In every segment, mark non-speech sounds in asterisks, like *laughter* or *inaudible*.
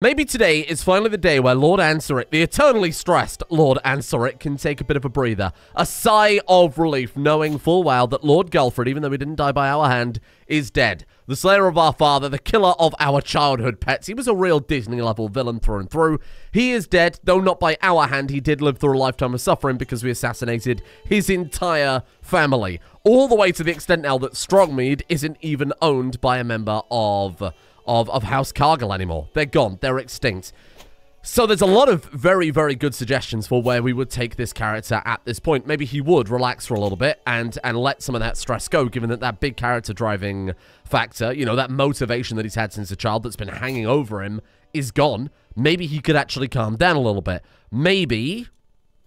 Maybe today is finally the day where Lord Anseric, the eternally stressed Lord Anseric, can take a bit of a breather. A sigh of relief, knowing full well that Lord Galfred, even though he didn't die by our hand, is dead. The slayer of our father, the killer of our childhood pets. He was a real Disney-level villain through and through. He is dead, though not by our hand. He did live through a lifetime of suffering because we assassinated his entire family. All the way to the extent now that Strongmead isn't even owned by a member of of, of House Cargyll anymore. They're gone. They're extinct. So there's a lot of very, very good suggestions for where we would take this character at this point. Maybe he would relax for a little bit and, and let some of that stress go, given that that big character driving factor, you know, that motivation that he's had since a child that's been hanging over him is gone. Maybe he could actually calm down a little bit. Maybe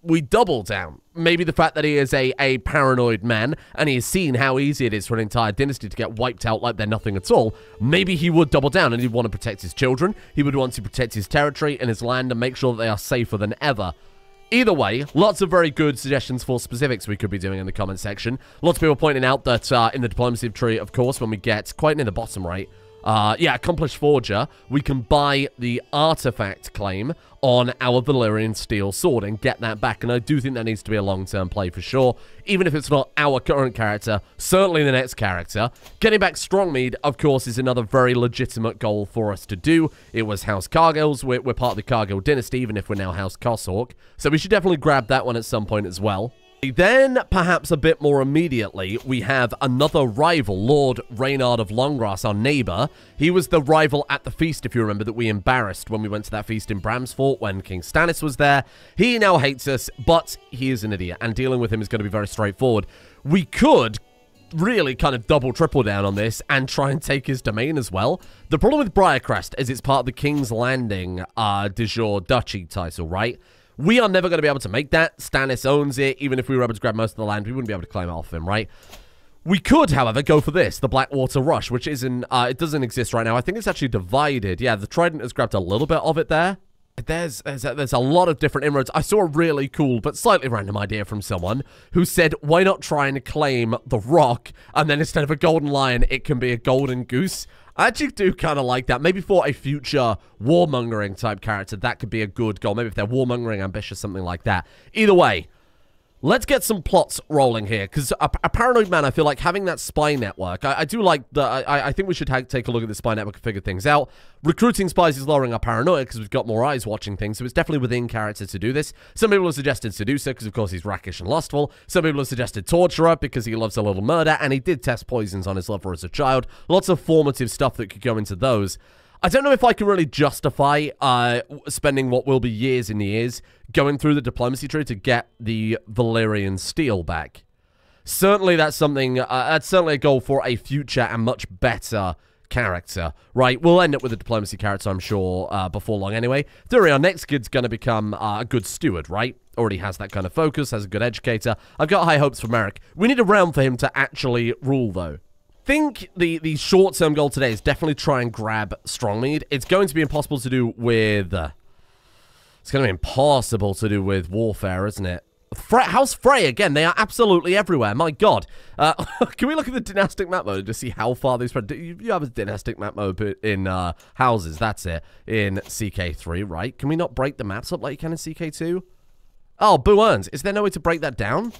we double down. Maybe the fact that he is a, a paranoid man and he has seen how easy it is for an entire dynasty to get wiped out like they're nothing at all, maybe he would double down and he'd want to protect his children. He would want to protect his territory and his land and make sure that they are safer than ever. Either way, lots of very good suggestions for specifics we could be doing in the comment section. Lots of people pointing out that uh, in the diplomacy tree, of course, when we get quite near the bottom right, uh, yeah, Accomplished Forger, we can buy the artifact claim on our Valyrian Steel Sword and get that back. And I do think that needs to be a long-term play for sure. Even if it's not our current character, certainly the next character. Getting back Strongmead, of course, is another very legitimate goal for us to do. It was House Cargyll's. We're, we're part of the Cargyll dynasty, even if we're now House Goshawk. So we should definitely grab that one at some point as well. Then, perhaps a bit more immediately, we have another rival, Lord Reynard of Longgrass, our neighbor. He was the rival at the feast, if you remember, that we embarrassed when we went to that feast in Bramsfort when King Stannis was there. He now hates us, but he is an idiot, and dealing with him is going to be very straightforward. We could really kind of double triple down on this and try and take his domain as well. The problem with Briarcrest is it's part of the King's Landing uh, de jure duchy title, right? We are never going to be able to make that. Stannis owns it. Even if we were able to grab most of the land, we wouldn't be able to claim off him, right? We could, however, go for this, the Blackwater Rush, which isn't, uh, it doesn't exist right now. I think it's actually divided. Yeah, the Trident has grabbed a little bit of it there. There's, there's, a, there's a lot of different inroads. I saw a really cool but slightly random idea from someone who said, why not try and claim the rock, and then instead of a golden lion, it can be a golden goose. I actually do kind of like that. Maybe for a future warmongering type character, that could be a good goal. Maybe if they're warmongering ambitious, something like that. Either way, Let's get some plots rolling here, because a, a, paranoid man, I feel like having that spy network, I, I do like the, I, I think we should take a look at the spy network and figure things out. Recruiting spies is lowering our paranoia because we've got more eyes watching things, so it's definitely within character to do this. Some people have suggested Seducer because, of course, he's rackish and lustful. Some people have suggested Torturer because he loves a little murder, and he did test poisons on his lover as a child. Lots of formative stuff that could go into those. I don't know if I can really justify uh, spending what will be years and years going through the diplomacy tree to get the Valyrian steel back. Certainly, that's something. Uh, that's certainly a goal for a future and much better character, right? We'll end up with a diplomacy character, I'm sure, uh, before long anyway. Theory, our next kid's going to become uh, a good steward, right? Already has that kind of focus, has a good educator. I've got high hopes for Merryk. We need a realm for him to actually rule, though think the, the short-term goal today is definitely try and grab Strongmead. It's going to be impossible to do with... Uh, it's going to be impossible to do with Warfare, isn't it? Fre House Frey, again, they are absolutely everywhere. My god. Uh, *laughs* can we look at the dynastic map mode to see how far they spread? You, you have a dynastic map mode in uh, houses, that's it, in CK3, right? Can we not break the maps up like you can in CK2? Oh, Boo. Is there no way to break that down?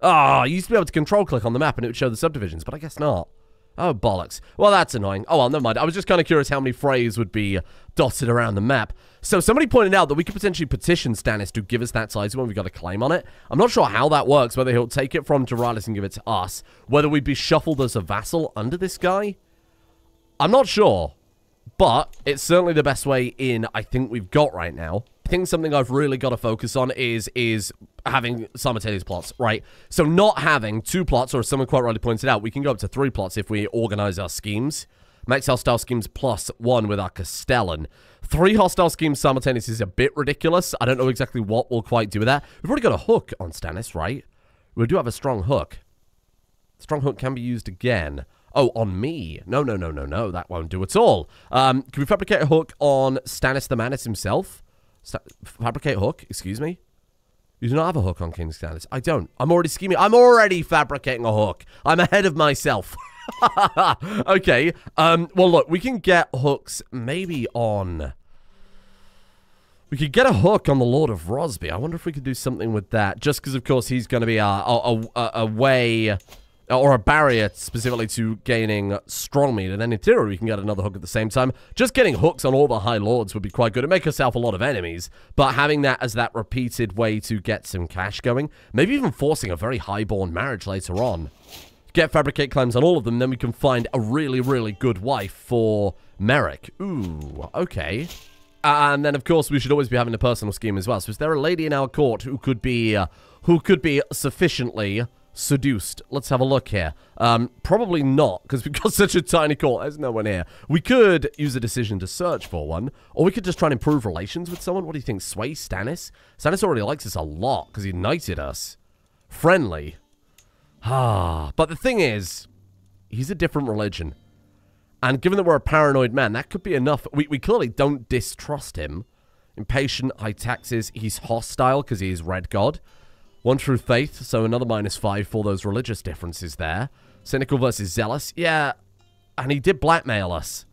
Oh, you used to be able to control click on the map and it would show the subdivisions, but I guess not. Oh, bollocks. Well, that's annoying. Oh, well, never mind. I was just kind of curious how many Freys would be uh, dotted around the map. So somebody pointed out that we could potentially petition Stannis to give us that size when we've got a claim on it. I'm not sure how that works, whether he'll take it from Doralis and give it to us, whether we'd be shuffled as a vassal under this guy. I'm not sure, but it's certainly the best way in I think we've got right now. I think something I've really got to focus on is is having simultaneous plots, right? So not having two plots, or as someone quite rightly pointed out, we can go up to three plots if we organize our schemes. Max hostile schemes plus one with our Castellan. Three hostile schemes simultaneous is a bit ridiculous. I don't know exactly what we'll quite do with that. We've already got a hook on Stannis, right? We do have a strong hook. Strong hook can be used again. Oh, on me. No, no, no, no, no. That won't do at all. Um, can we fabricate a hook on Stannis the Manus himself? Fabricate hook, excuse me? You do not have a hook on King Stannis. I don't. I'm already scheming. I'm already fabricating a hook. I'm ahead of myself. *laughs* okay. Um, well, look, we can get hooks maybe on... We could get a hook on the Lord of Rosby. I wonder if we could do something with that. Just because, of course, he's going to be a, a, a, a way or a barrier specifically to gaining Strongmead. And then in theory, we can get another hook at the same time. Just getting hooks on all the High Lords would be quite good. It'd make yourself a lot of enemies, but having that as that repeated way to get some cash going, maybe even forcing a very highborn marriage later on. Get fabricate claims on all of them, then we can find a really, really good wife for Merryk. Ooh, okay. And then, of course, we should always be having a personal scheme as well. So is there a lady in our court who could be, uh, who could be sufficiently seduced. Let's have a look here. Um, probably not, because we've got *laughs* such a tiny court. There's no one here. We could use a decision to search for one, or we could just try and improve relations with someone. What do you think? Sway Stannis? Stannis already likes us a lot, because he knighted us. Friendly. Ah, but the thing is, he's a different religion. And given that we're a paranoid man, that could be enough. We, we clearly don't distrust him. Impatient, high taxes, he's hostile because he's red god. One true faith, so another minus five for those religious differences there. Cynical versus zealous. Yeah, and he did blackmail us.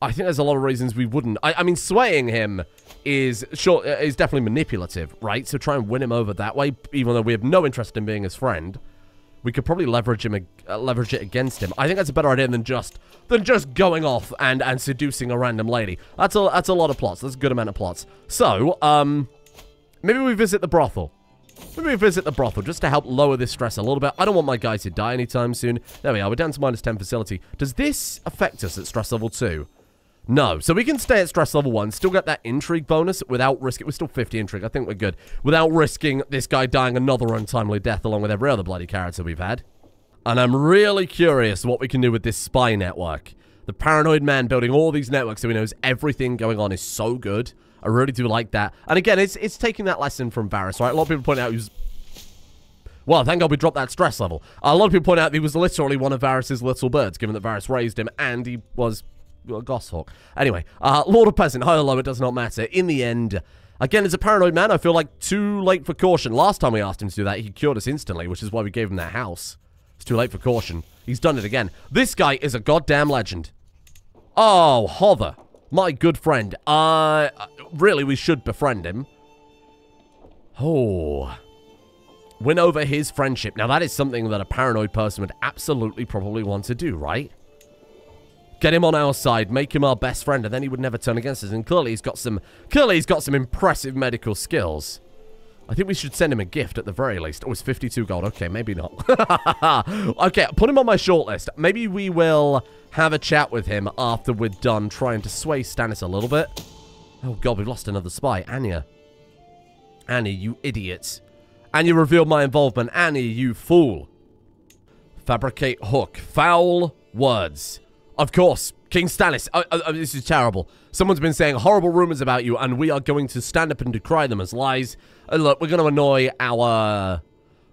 I think there's a lot of reasons we wouldn't. I, I mean, swaying him is sure is definitely manipulative, right? So try and win him over that way, even though we have no interest in being his friend. We could probably leverage him, uh, leverage it against him. I think that's a better idea than just than just going off and and seducing a random lady. That's a that's a lot of plots. That's a good amount of plots. So, um, maybe we visit the brothel. Maybe we visit the brothel just to help lower this stress a little bit. I don't want my guys to die anytime soon. There we are. We're down to minus 10 facility. Does this affect us at stress level 2? No. So we can stay at stress level 1, still get that intrigue bonus without risking... We're still 50 intrigue. I think we're good. Without risking this guy dying another untimely death along with every other bloody character we've had. And I'm really curious what we can do with this spy network. The paranoid man building all these networks so he knows everything going on is so good. I really do like that. And again, it's it's taking that lesson from Varys, right? A lot of people point out he was... Well, thank God we dropped that stress level. A lot of people point out he was literally one of Varys' little birds, given that Varys raised him, and he was a goshawk. Anyway, uh, Lord of Peasant, high or low, it does not matter. In the end, again, as a paranoid man, I feel like too late for caution. Last time we asked him to do that, he cured us instantly, which is why we gave him that house. It's too late for caution. He's done it again. This guy is a goddamn legend. Oh, Hother. My good friend. Uh, really, we should befriend him. Oh. Win over his friendship. Now, that is something that a paranoid person would absolutely probably want to do, right? Get him on our side, make him our best friend, and then he would never turn against us. And clearly he's got some, clearly he's got some impressive medical skills. I think we should send him a gift at the very least. Oh, it's 52 gold. Okay, maybe not. *laughs* okay, put him on my shortlist. Maybe we will have a chat with him after we're done trying to sway Stannis a little bit. Oh god, we've lost another spy. Anya. Annie, you idiot. Anya revealed my involvement. Annie, you fool. Fabricate hook. Foul words. Of course, King Stannis. Uh, uh, uh, this is terrible. Someone's been saying horrible rumors about you, and we are going to stand up and decry them as lies. Look, we're going to annoy our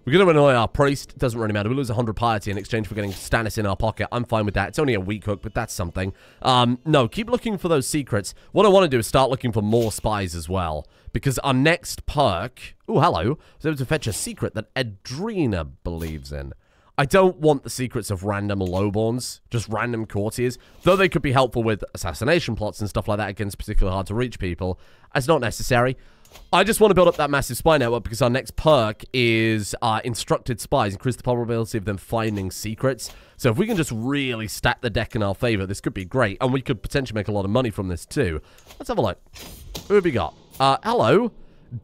we're going to annoy our priest. Doesn't really matter. We lose 100 piety in exchange for getting Stannis in our pocket. I'm fine with that. It's only a weak hook, but that's something. Um, no, keep looking for those secrets. What I want to do is start looking for more spies as well. Because our next perk... Oh, hello. I was able to fetch a secret that Edrina believes in. I don't want the secrets of random lowborns, just random courtiers, though they could be helpful with assassination plots and stuff like that against particularly hard to reach people. It's not necessary. I just want to build up that massive spy network because our next perk is uh, instructed spies. Increase the probability of them finding secrets. So if we can just really stack the deck in our favor, this could be great. And we could potentially make a lot of money from this too. Let's have a look. Who have we got? Uh, hello.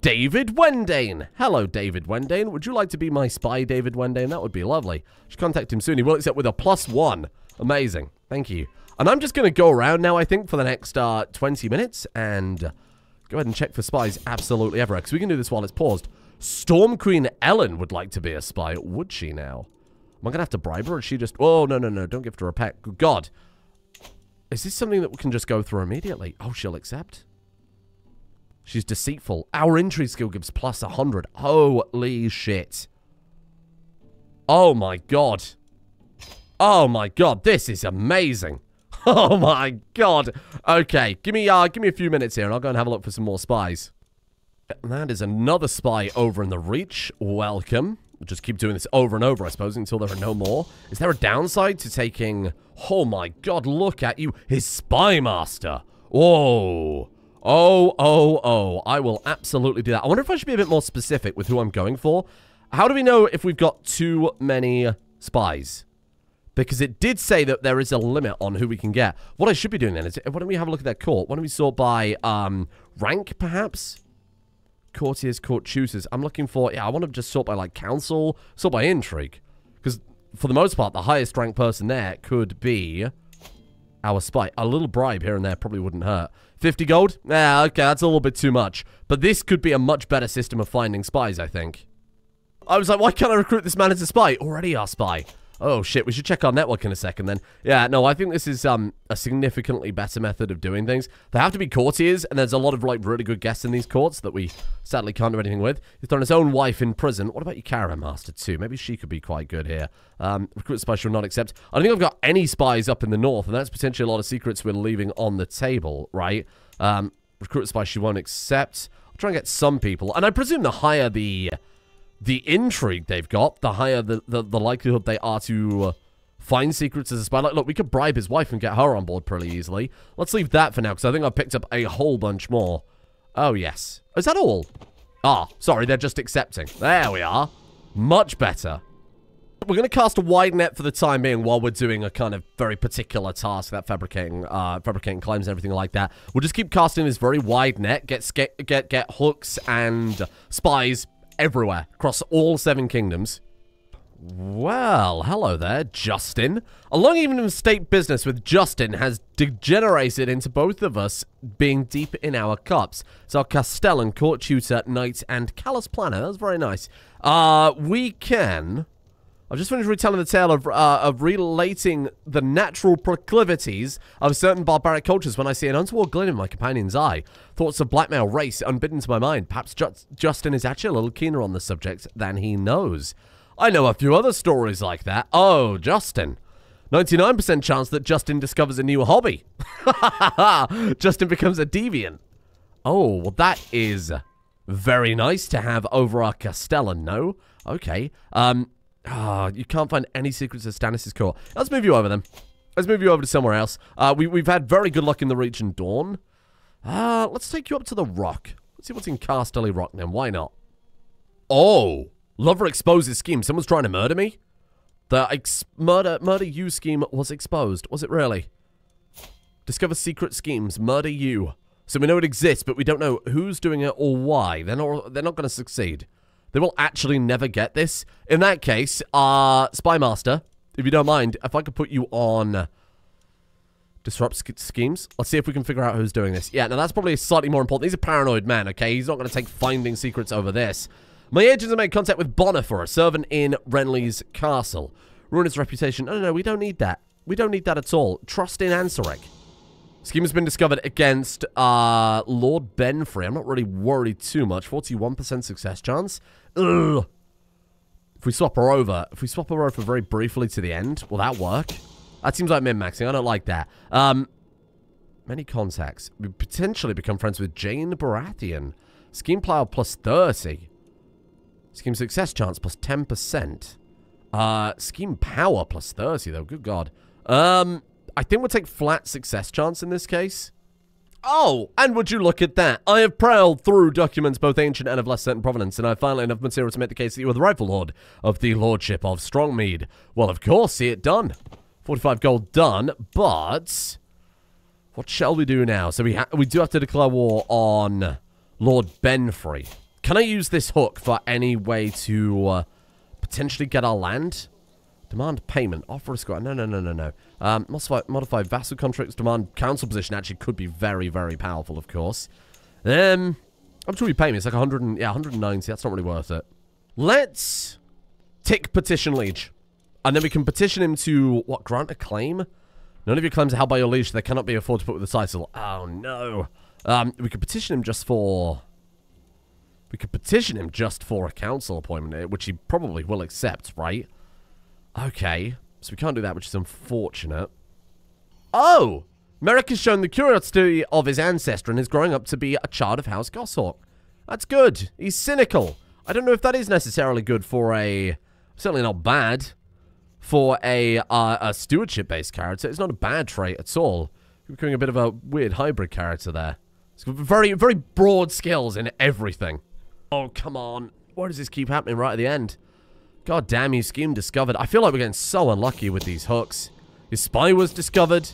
David Wendane. Hello, David Wendane. Would you like to be my spy, David Wendane? That would be lovely. Should contact him soon. He will accept with a plus one. Amazing. Thank you. And I'm just going to go around now, I think, for the next uh, 20 minutes and Go ahead and check for spies absolutely everywhere, because we can do this while it's paused. Storm Queen Ellen would like to be a spy. Would she now? Am I going to have to bribe her, or she just... Oh, no, no, no, don't give her a pet. Good God. Is this something that we can just go through immediately? Oh, she'll accept. She's deceitful. Our entry skill gives plus 100. Holy shit. Oh, my God. Oh, my God. This is amazing. *laughs* Oh my god. Okay, give me uh give me a few minutes here and I'll go and have a look for some more spies. That is another spy over in the Reach. Welcome. We'll just keep doing this over and over, I suppose, until there are no more. Is there a downside to taking... Oh my god, look at you. His spy master. Whoa. Oh, oh, oh. I will absolutely do that. I wonder if I should be a bit more specific with who I'm going for. How do we know if we've got too many spies? Because it did say that there is a limit on who we can get. What I should be doing then is, why don't we have a look at that court? Why don't we sort by um, rank, perhaps? Courtiers, court choosers. I'm looking for, yeah, I want to just sort by, like, council, sort by intrigue. Because, for the most part, the highest ranked person there could be our spy. A little bribe here and there probably wouldn't hurt. 50 gold? Yeah, okay, that's a little bit too much. But this could be a much better system of finding spies, I think. I was like, why can't I recruit this man as a spy? Already our spy. Oh shit, we should check our network in a second then. Yeah, no, I think this is um a significantly better method of doing things. They have to be courtiers, and there's a lot of like really good guests in these courts that we sadly can't do anything with. He's thrown his own wife in prison. What about your Caravan Master too? Maybe she could be quite good here. Um, recruit spy shall not accept. I don't think I've got any spies up in the north, and that's potentially a lot of secrets we're leaving on the table, right? Um, recruit spy she won't accept. I'll try and get some people, and I presume the higher the the intrigue they've got, the higher the, the, the likelihood they are to uh, find secrets as a spy. Like, look, we could bribe his wife and get her on board pretty easily. Let's leave that for now, because I think I've picked up a whole bunch more. Oh, yes. Is that all? Ah, sorry, they're just accepting. There we are. Much better. We're going to cast a wide net for the time being while we're doing a kind of very particular task, that fabricating uh, fabricating climbs and everything like that. We'll just keep casting this very wide net, get, get, get, get hooks and spies everywhere, across all seven kingdoms. Well, hello there, Justin. A long evening of state business with Justin has degenerated into both of us being deep in our cups. So Castellan, Court Tutor, Knight, and Callous Planner. That's very nice. Uh, we can... I've just finished retelling the tale of, uh, of relating the natural proclivities of certain barbaric cultures when I see an untoward glint in my companion's eye. Thoughts of blackmail race unbidden to my mind. Perhaps Just Justin is actually a little keener on the subject than he knows. I know a few other stories like that. Oh, Justin. 99% chance that Justin discovers a new hobby. *laughs* Justin becomes a deviant. Oh, well, that is very nice to have over our Castellan, no? Okay. Um, Ah, you can't find any secrets of Stannis' court. Let's move you over then. Let's move you over to somewhere else. Uh, we, we've had very good luck in the region Dawn. Uh, let's take you up to the rock. Let's see what's in Casterly Rock then. Why not? Oh, Lover exposes scheme. Someone's trying to murder me? The murder murder you scheme was exposed. Was it really? Discover secret schemes. Murder you. So we know it exists, but we don't know who's doing it or why. They're not. They're not going to succeed. They will actually never get this. In that case, uh, Spy Master, if you don't mind, if I could put you on disrupt sch schemes. Let's see if we can figure out who's doing this. Yeah, now that's probably slightly more important. He's a paranoid man, okay? He's not going to take finding secrets over this. My agents have made contact with Bonifer, a servant in Renly's castle. Ruin his reputation. No, no, no, we don't need that. We don't need that at all. Trust in Anseric. Scheme has been discovered against uh, Lord Benfrey. I'm not really worried too much. 41% success chance. Ugh. If we swap her over, if we swap her over very briefly to the end, will that work? That seems like min-maxing. I don't like that. Um, many contacts. We potentially become friends with Jane Baratheon. Scheme plow plus 30. Scheme success chance plus 10%. Uh, scheme power plus 30, though. Good God. Um, I think we'll take flat success chance in this case. Oh, and would you look at that? I have prowled through documents both ancient and of less certain provenance, and I have finally enough material to make the case that you are the rightful lord of the lordship of Strongmead. Well, of course, see it done. 45 gold done, but... What shall we do now? So we we do have to declare war on Lord Benfrey. Can I use this hook for any way to uh, potentially get our land? Demand payment. Offer a score. No, no, no, no, no. Um, modify, modify vassal contracts. Demand council position actually could be very, very powerful, of course. Um, I'm sure you pay me. It's like 100 and, yeah, 190. That's not really worth it. Let's tick petition liege. And then we can petition him to, what, grant a claim? None of your claims are held by your liege. They cannot be afforded to put with the title. Oh, no. Um, we could petition him just for... We could petition him just for a council appointment, eh, which he probably will accept, right? Okay. So we can't do that, which is unfortunate. Oh! Merryk has shown the curiosity of his ancestor and is growing up to be a child of House Goshawk. That's good. He's cynical. I don't know if that is necessarily good for a... Certainly not bad. For a, uh, a stewardship-based character. It's not a bad trait at all. You're becoming a bit of a weird hybrid character there. Very, very broad skills in everything. Oh, come on. Why does this keep happening right at the end? God damn you, scheme discovered. I feel like we're getting so unlucky with these hooks. His spy was discovered.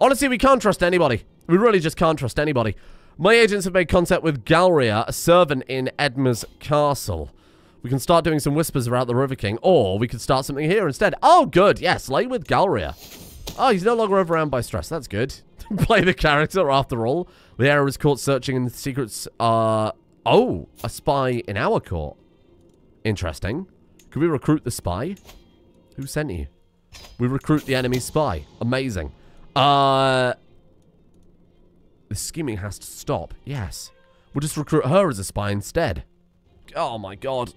Honestly, we can't trust anybody. We really just can't trust anybody. My agents have made contact with Galria, a servant in Edma's castle. We can start doing some whispers about the River King, or we could start something here instead. Oh, good. Yes, lay with Galria. Oh, he's no longer overwhelmed by stress. That's good. *laughs* Play the character, after all. The era is caught searching in the secrets. Uh, oh, a spy in our court. Interesting. Could we recruit the spy? Who sent you? We recruit the enemy spy. Amazing. Uh, the scheming has to stop. Yes. We'll just recruit her as a spy instead. Oh my god.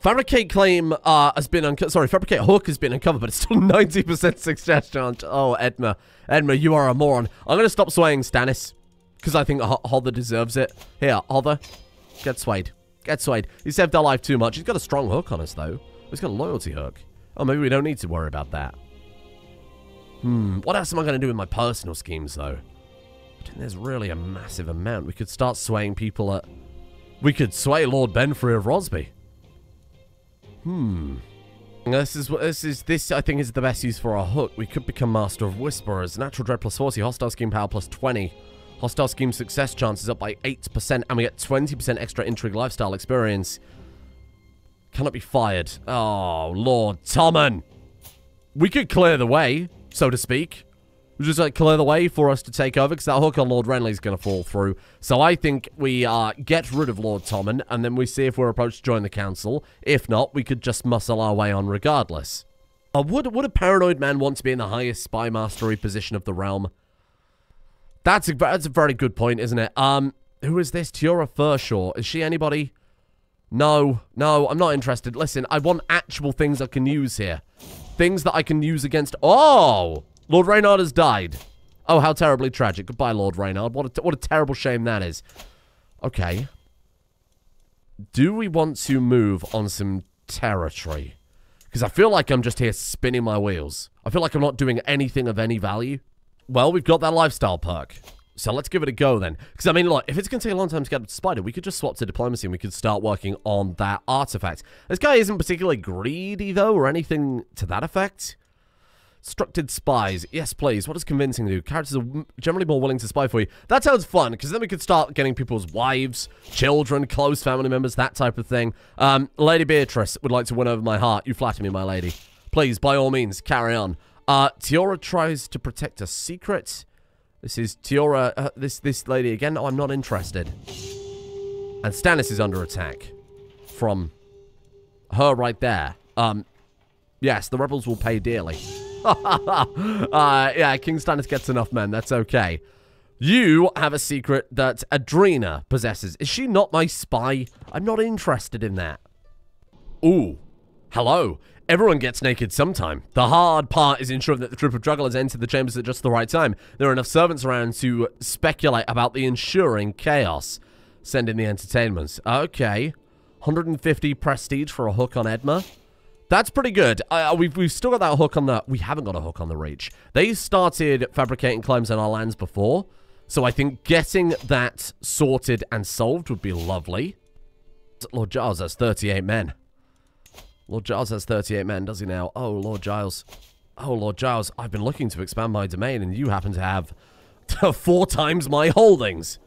Fabricate claim uh, has been uncovered. Sorry, fabricate hook has been uncovered, but it's still *laughs* 90% success chance. Oh, Edma. Edma, you are a moron. I'm going to stop swaying Stannis. Because I think H Hother deserves it. Here, Hother. Get swayed. Get swayed. He saved our life too much. He's got a strong hook on us, though. He's got a loyalty hook. Oh, maybe we don't need to worry about that. Hmm. What else am I going to do with my personal schemes, though? I think there's really a massive amount. We could start swaying people at... We could sway Lord Benfrey of Rosby. Hmm. This is this is this I think is the best use for our hook. We could become Master of Whisperers. Natural Dread plus 40, Hostile Scheme Power plus 20. Hostile Scheme success chances up by 8%, and we get 20% extra Intrigue Lifestyle experience. Cannot be fired. Oh, Lord Tommen. We could clear the way, so to speak just like clear the way for us to take over because that hook on Lord Renly's going to fall through. So I think we uh, get rid of Lord Tommen and then we see if we're approached to join the council. If not, we could just muscle our way on regardless. Uh, would, would a paranoid man want to be in the highest spy mastery position of the realm? That's a, that's a very good point, isn't it? Um, who is this? Tiora Furshaw. Is she anybody? No, no, I'm not interested. Listen, I want actual things I can use here. Things that I can use against... Oh! Lord Reynard has died. Oh, how terribly tragic. Goodbye, Lord Reynard. What a, what a terrible shame that is. Okay. Do we want to move on some territory? Because I feel like I'm just here spinning my wheels. I feel like I'm not doing anything of any value. Well, we've got that lifestyle perk. So let's give it a go then. Because, I mean, look, if it's going to take a long time to get Spider, we could just swap to Diplomacy and we could start working on that artifact. This guy isn't particularly greedy, though, or anything to that effect. Structed spies. Yes, please. What does convincing do? Characters are generally more willing to spy for you. That sounds fun, because then we could start getting people's wives, children, close family members, that type of thing. Um, lady Beatrice would like to win over my heart. You flatter me, my lady. Please, by all means, carry on. Uh, Tiora tries to protect a secret. This is Tiora, uh, this, this lady again. No, I'm not interested. And Stannis is under attack from her right there. Um, yes, the rebels will pay dearly. *laughs* uh, yeah, King Stannis gets enough men. That's okay. You have a secret that Adrena possesses. Is she not my spy? I'm not interested in that. Ooh. Hello. Everyone gets naked sometime. The hard part is ensuring that the troop of jugglers enter the chambers at just the right time. There are enough servants around to speculate about the ensuring chaos. Send in the entertainments. Okay. 150 prestige for a hook on Edma. That's pretty good. Uh, we've, we've still got that hook on the... We haven't got a hook on the Reach. They started fabricating claims on our lands before. So I think getting that sorted and solved would be lovely. Lord Giles has 38 men. Lord Giles has 38 men, does he now? Oh, Lord Giles. Oh, Lord Giles, I've been looking to expand my domain, and you happen to have *laughs* four times my holdings.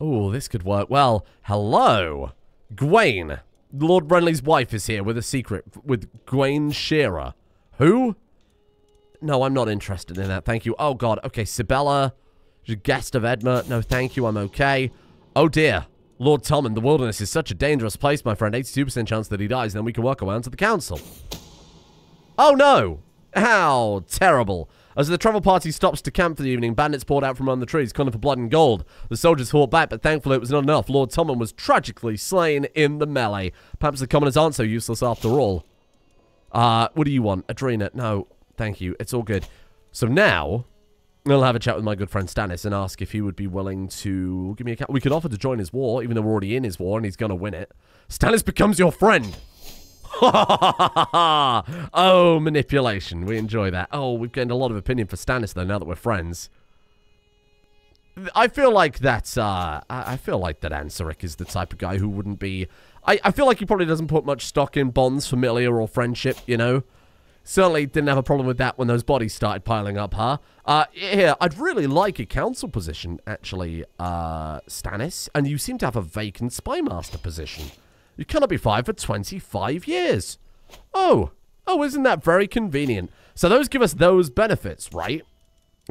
Oh, this could work well. Hello, Gwaine. Lord Renly's wife is here with a secret with Gwaine Shearer. Who? No, I'm not interested in that. Thank you. Oh, God. Okay, Sibella. Guest of Edma. No, thank you. I'm okay. Oh, dear. Lord Tommen, the wilderness is such a dangerous place, my friend. 82% chance that he dies, then we can work around to the council. Oh, no. How terrible. As the travel party stops to camp for the evening, bandits poured out from among the trees, calling for blood and gold. The soldiers fought back, but thankfully it was not enough. Lord Tommen was tragically slain in the melee. Perhaps the commoners aren't so useless after all. Uh, what do you want? Adrena? No, thank you. It's all good. So now, I'll have a chat with my good friend Stannis and ask if he would be willing to give me a... cat. We could offer to join his war, even though we're already in his war and he's going to win it. Stannis becomes your friend. *laughs* oh, manipulation. We enjoy that. Oh, we've gained a lot of opinion for Stannis, though, now that we're friends. I feel like that, uh, I feel like that Anseric is the type of guy who wouldn't be, I, I feel like he probably doesn't put much stock in bonds, familiar, or friendship, you know? Certainly didn't have a problem with that when those bodies started piling up, huh? Uh, here, I'd really like a council position, actually, uh, Stannis, and you seem to have a vacant spymaster position. You cannot be fired for 25 years. Oh, oh, isn't that very convenient? So those give us those benefits, right?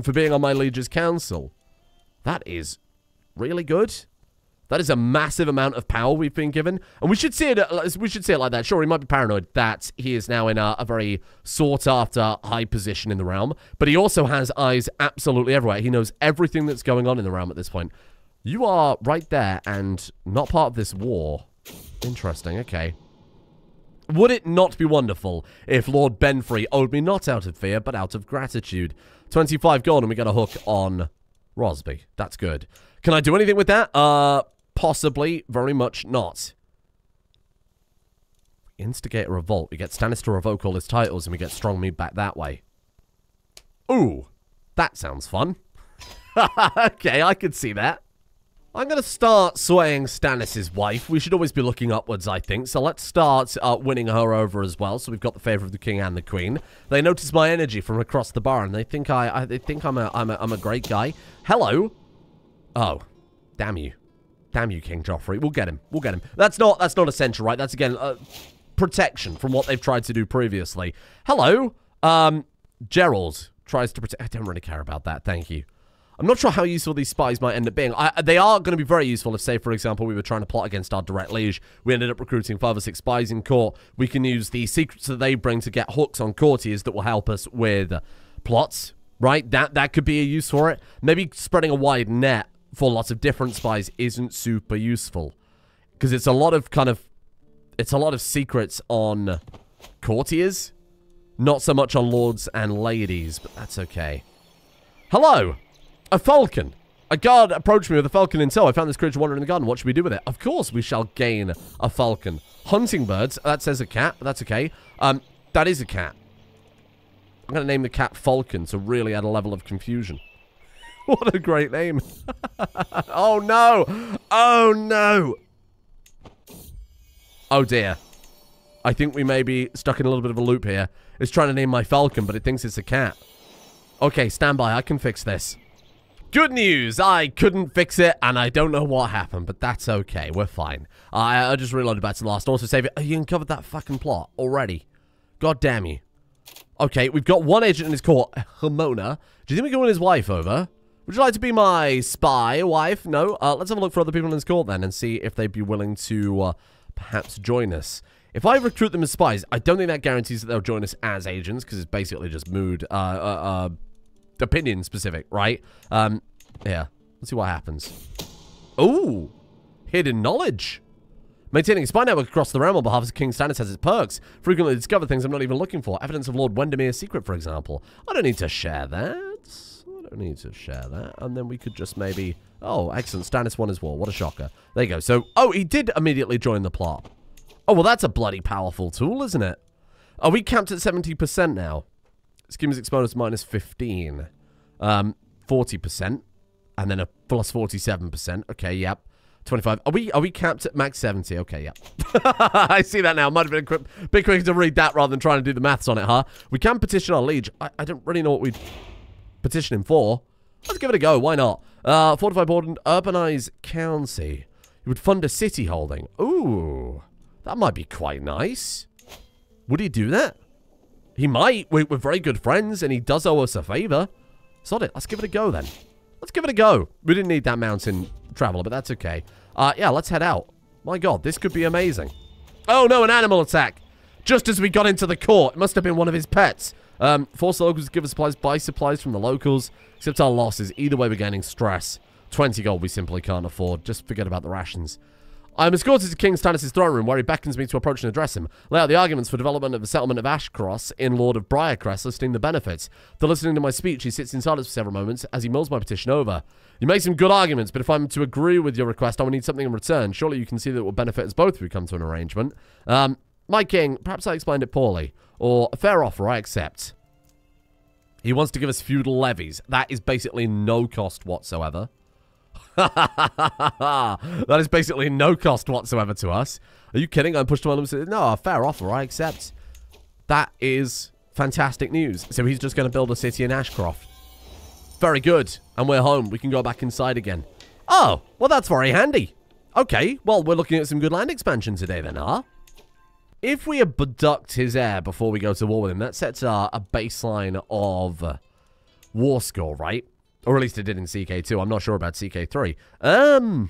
For being on my liege's council. That is really good. That is a massive amount of power we've been given, and we should see it. uh, We should see it like that. Sure, he might be paranoid that he is now in a, a very sought-after high position in the realm, but he also has eyes absolutely everywhere. He knows everything that's going on in the realm at this point. You are right there and not part of this war. Interesting. Okay. Would it not be wonderful if Lord Benfrey owed me not out of fear, but out of gratitude? 25 gone, and we get a hook on Rosby. That's good. Can I do anything with that? Uh, possibly. Very much not. Instigate a revolt. We get Stannis to revoke all his titles, and we get Strongmead back that way. Ooh, that sounds fun. *laughs* okay, I could see that. I'm going to start swaying Stannis' wife. We should always be looking upwards, I think. So let's start uh, winning her over as well. So we've got the favor of the king and the queen. They notice my energy from across the bar, and they think I, I they think I'm a, I'm a, I'm a great guy. Hello. Oh, damn you, damn you, King Joffrey. We'll get him. We'll get him. That's not that's not essential, right? That's again uh, protection from what they've tried to do previously. Hello. Um, Gerald tries to protect. I don't really care about that. Thank you. I'm not sure how useful these spies might end up being. I, they are going to be very useful if, say, for example, we were trying to plot against our direct liege. We ended up recruiting five or six spies in court. We can use the secrets that they bring to get hooks on courtiers that will help us with plots, right? That that could be a use for it. Maybe spreading a wide net for lots of different spies isn't super useful because it's a lot of kind of it's a lot of secrets on courtiers, not so much on lords and ladies, but that's okay. Hello. A falcon. A guard approached me with a falcon in tow. I found this creature wandering in the garden. What should we do with it? Of course we shall gain a falcon. Hunting birds. That says a cat, but that's okay. Um, that is a cat. I'm going to name the cat Falcon to really add a level of confusion. *laughs* what a great name. *laughs* oh, no. Oh, no. Oh, dear. I think we may be stuck in a little bit of a loop here. It's trying to name my Falcon, but it thinks it's a cat. Okay, stand by. I can fix this. Good news, I couldn't fix it, and I don't know what happened, but that's okay. We're fine. I, I just reloaded back to the last also save it. Oh, you uncovered that fucking plot already. God damn you. Okay, we've got one agent in his court, *laughs* Hamona. Do you think we can win his wife over? Would you like to be my spy wife? No? Uh, let's have a look for other people in his court then and see if they'd be willing to uh, perhaps join us. If I recruit them as spies, I don't think that guarantees that they'll join us as agents because it's basically just mood, uh, uh, uh, opinion specific, right? Um, yeah. Let's see what happens. Ooh, hidden knowledge. Maintaining a spy network across the realm on behalf of King Stannis has its perks. Frequently discover things I'm not even looking for. Evidence of Lord Wendemir's secret, for example. I don't need to share that. Don't need to share that. And then we could just maybe... Oh, excellent. Stannis won his war. What a shocker. There you go. So, oh, he did immediately join the plot. Oh, well, that's a bloody powerful tool, isn't it? Are we capped at 70% now? Schemer's exponents minus 15. Um, 40%. And then a plus 47%. Okay, yep. 25. Are we are we capped at max 70? Okay, yep. *laughs* I see that now. Might have been a quick, bit quicker to read that rather than trying to do the maths on it, huh? We can petition our liege. I, I don't really know what we'd petition him for. Let's give it a go. Why not? Uh, fortify board and urbanize county. He would fund a city holding. Ooh. That might be quite nice. Would he do that? He might. We're, we're very good friends, and he does owe us a favor. Sod it. Let's give it a go, then. Let's give it a go. We didn't need that mountain traveler, but that's okay. Uh, yeah, let's head out. My god, this could be amazing. Oh, no, an animal attack. Just as we got into the court. It must have been one of his pets. Um, force the locals to give us supplies, buy supplies from the locals. Except our losses. Either way, we're gaining stress. 20 gold we simply can't afford. Just forget about the rations. I am escorted to King Stannis' throne room, where he beckons me to approach and address him. Lay out the arguments for development of the settlement of Ashcross in Lord of Briarcrest, listing the benefits. After listening to my speech, he sits in silence for several moments as he mulls my petition over. You make some good arguments, but if I'm to agree with your request, I will need something in return. Surely you can see that it will benefit us both if we come to an arrangement. Um, my king, perhaps I explained it poorly. Or, a fair offer, I accept. He wants to give us feudal levies. That is basically no cost whatsoever. *laughs* that is basically no cost whatsoever to us. Are you kidding? I'm pushed to of them. No, fair offer. I accept. That is fantastic news. So he's just going to build a city in Ashcroft. Very good. And we're home. We can go back inside again. Oh, well, that's very handy. Okay, well, we're looking at some good land expansion today then, huh? If we abduct his heir before we go to war with him, that sets uh, a baseline of war score, right? Or at least it did in CK2. I'm not sure about CK3. Um,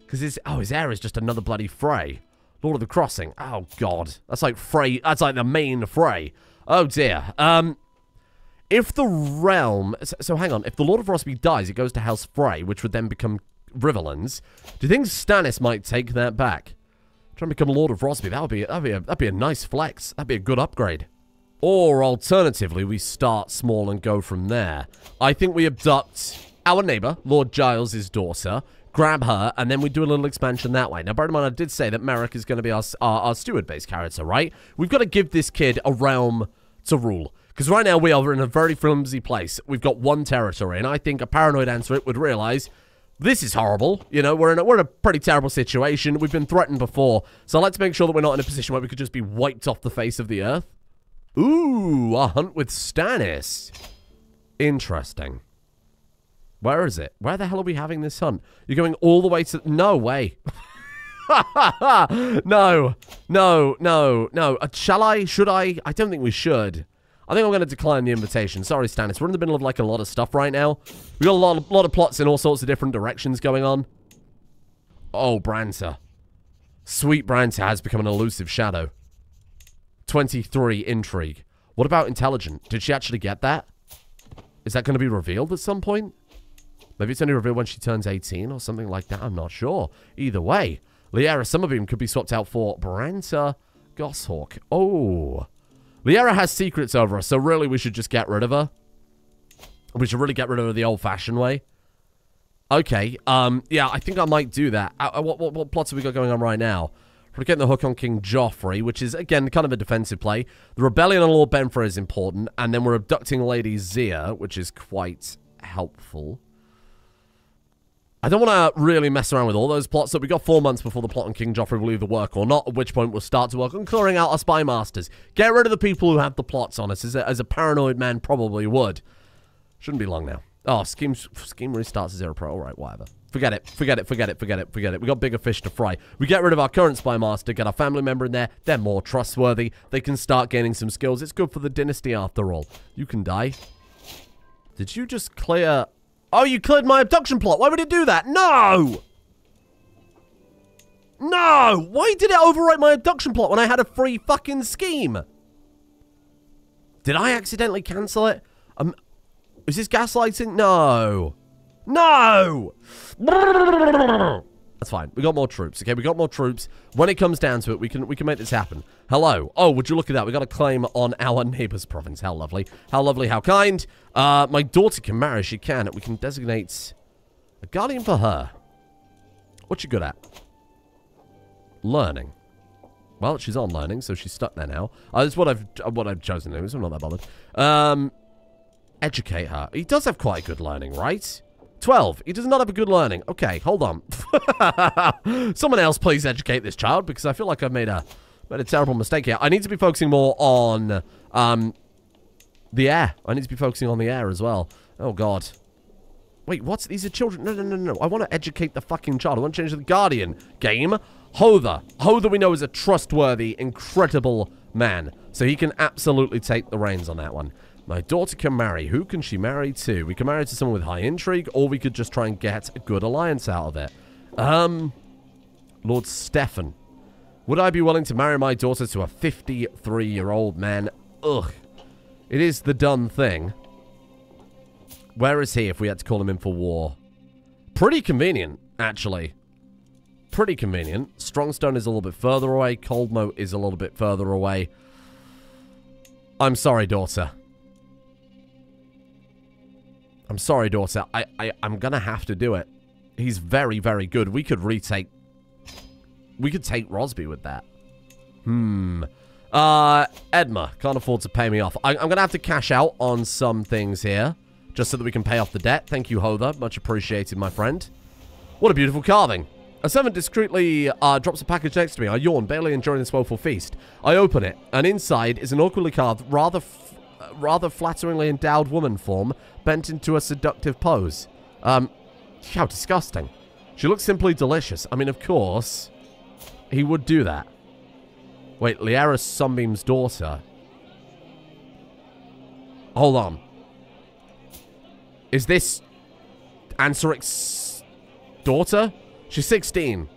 because his, oh, his heir is just another bloody Frey. Lord of the Crossing. Oh, God. That's like Frey, that's like the main Frey. Oh, dear. Um, if the realm... So, so, hang on. If the Lord of Rosby dies, it goes to House Frey, which would then become Riverlands. Do you think Stannis might take that back? Try and become Lord of Rosby. That would be, that'd be, a, that'd be a nice flex. That'd be a good upgrade. Or alternatively, we start small and go from there. I think we abduct our neighbor, Lord Giles' daughter, grab her, and then we do a little expansion that way. Now, bear in mind, I did say that Merryk is going to be our, our, our steward-based character, right? We've got to give this kid a realm to rule. Because right now we are in a very flimsy place. We've got one territory, and I think a paranoid Anseric would realize this is horrible. You know, we're in, a, we're in a pretty terrible situation. We've been threatened before. So let's make sure that we're not in a position where we could just be wiped off the face of the earth. Ooh, a hunt with Stannis. Interesting. Where is it? Where the hell are we having this hunt? You're going all the way to... No way. *laughs* no, no, no, no. Uh, shall I? Should I? I don't think we should. I think I'm going to decline the invitation. Sorry, Stannis. We're in the middle of, like, a lot of stuff right now. We've got a lot of, lot of plots in all sorts of different directions going on. Oh, Branta. Sweet Branta has become an elusive shadow. 23, intrigue. What about intelligent? Did she actually get that? Is that going to be revealed at some point? Maybe it's only revealed when she turns 18 or something like that. I'm not sure. Either way, Liara Summerbeam could be swapped out for Branta Goshawk. Oh. Liara has secrets over us, so really we should just get rid of her. We should really get rid of her the old-fashioned way. Okay, um, yeah, I think I might do that. Uh, uh what, what, what plots have we got going on right now? We're getting the hook on King Joffrey, which is, again, kind of a defensive play. The rebellion on Lord Benfrey is important, and then we're abducting Lady Zia, which is quite helpful. I don't want to really mess around with all those plots, so we got four months before the plot on King Joffrey will either work or not, at which point we'll start to work on clearing out our spy masters. Get rid of the people who have the plots on us, as a, as a paranoid man probably would. Shouldn't be long now. Oh, scheme, scheme restarts to zero pro. All right, whatever. Forget it. Forget it. Forget it. Forget it. Forget it. We got bigger fish to fry. We get rid of our current spy master, get our family member in there. They're more trustworthy. They can start gaining some skills. It's good for the dynasty after all. You can die. Did you just clear Oh, you cleared my abduction plot. Why would it do that? No! No! Why did it overwrite my abduction plot when I had a free fucking scheme? Did I accidentally cancel it? Um, is this gaslighting? No. No! That's fine. We got more troops. Okay, we got more troops. When it comes down to it, we can we can make this happen. Hello. Oh, would you look at that? We got a claim on our neighbor's province. How lovely. How lovely. How kind. Uh, my daughter can marry. She can. We can designate a guardian for her. What she good at? Learning. Well, she's on learning, so she's stuck there now. Uh, that's what I've what I've chosen to do, so I'm not that bothered. Um, educate her. He does have quite good learning, right? 12. He does not have a good learning. Okay, hold on. *laughs* Someone else please educate this child because I feel like I've made a made a terrible mistake here. I need to be focusing more on um, the heir. I need to be focusing on the heir as well. Oh, God. Wait, what's... These are children. No, no, no, no. I want to educate the fucking child. I want to change the Guardian game. Hother. Hother we know is a trustworthy, incredible man. So he can absolutely take the reins on that one. My daughter can marry. Who can she marry to? We can marry to someone with high intrigue, or we could just try and get a good alliance out of it. Um, Lord Stefan. Would I be willing to marry my daughter to a 53-year-old man? Ugh. It is the done thing. Where is he if we had to call him in for war? Pretty convenient, actually. Pretty convenient. Strongstone is a little bit further away. Coldmoat is a little bit further away. I'm sorry, daughter. I'm sorry, daughter. I, I, I'm going to have to do it. He's very, very good. We could retake... We could take Rosby with that. Hmm. Uh, Edma can't afford to pay me off. I, am going to have to cash out on some things here. Just so that we can pay off the debt. Thank you, Hother. Much appreciated, my friend. What a beautiful carving. A servant discreetly uh, drops a package next to me. I yawn, barely enjoying this woeful feast. I open it, and inside is an awkwardly carved, rather, uh, rather flatteringly endowed woman form, bent into a seductive pose. Um, how disgusting. She looks simply delicious. I mean, of course, he would do that. Wait, Liara Sunbeam's daughter. Hold on. Is this Anseric's daughter? She's 16.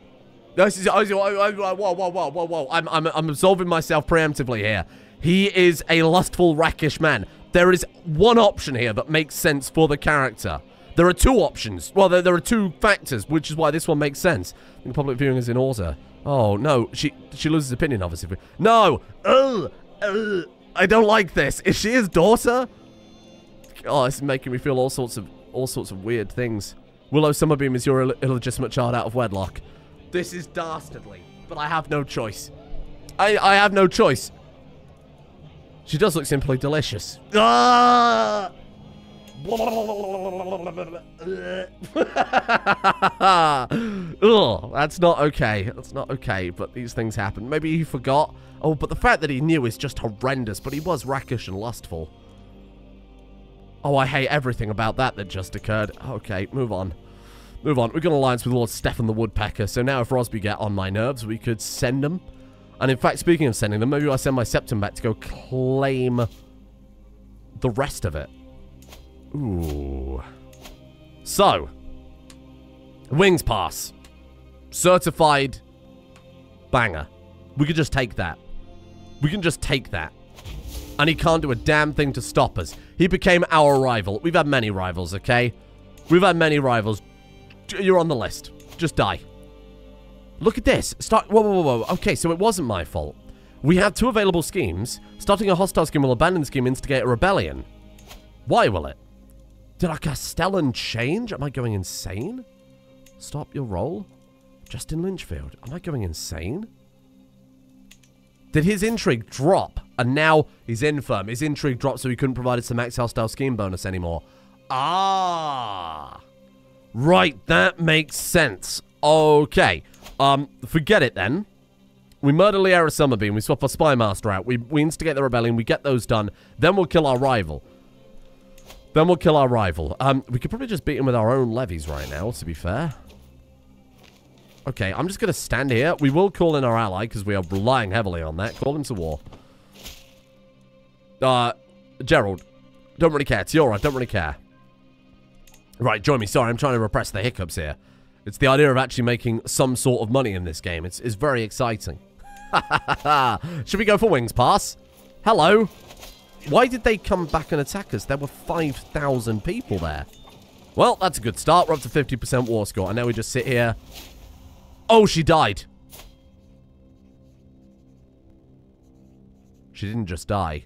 This is, whoa, whoa, whoa, whoa, whoa, whoa. I'm, I'm, I'm absolving myself preemptively here. He is a lustful, rakish man. There is one option here that makes sense for the character. There are two options. Well, there, there are two factors, which is why this one makes sense. Think public viewing is in order. Oh, no. She she loses opinion, obviously. No! Ugh! Ugh! I don't like this. Is she his daughter? Oh, this is making me feel all sorts of all sorts of weird things. Willow Summerbeam is your Ill illegitimate child out of wedlock. This is dastardly, but I have no choice. I, I have no choice. She does look simply delicious. Ah! *laughs* Ugh, that's not okay. That's not okay, but these things happen. Maybe he forgot. Oh, but the fact that he knew is just horrendous, but he was rakish and lustful. Oh, I hate everything about that that just occurred. Okay, move on. Move on. We've got an alliance with Lord Stefan the Woodpecker, so now if Rosby get on my nerves, we could send them. And in fact, speaking of sending them, maybe I send my Septon back to go claim the rest of it. Ooh. So, Wings Pass. Certified banger. We could just take that. We can just take that. And he can't do a damn thing to stop us. He became our rival. We've had many rivals, okay? We've had many rivals. You're on the list. Just die. Look at this. Start. Whoa, whoa, whoa, whoa. Okay, so it wasn't my fault. We have two available schemes. Starting a hostile scheme will abandon the scheme instigate a rebellion. Why will it? Did our Castellan change? Am I going insane? Stop your roll? Justin Lynchfield. Am I going insane? Did his intrigue drop? And now he's infirm. His intrigue dropped so he couldn't provide us the max hostile scheme bonus anymore. Ah. Right, that makes sense. Okay. Um, forget it then. We murder Liara Summerbeam. We swap our spy master out. We, we instigate the rebellion. We get those done. Then we'll kill our rival. Then we'll kill our rival. Um, we could probably just beat him with our own levies right now, to be fair. Okay, I'm just going to stand here. We will call in our ally, because we are relying heavily on that. Call him to war. Uh, Gerald. Don't really care. Tiora, don't really care. Right, join me. Sorry, I'm trying to repress the hiccups here. It's the idea of actually making some sort of money in this game. It's, it's very exciting. *laughs* Should we go for Wings Pass? Hello? Why did they come back and attack us? There were 5,000 people there. Well, that's a good start. We're up to 50% war score. And now we just sit here. Oh, she died. She didn't just die.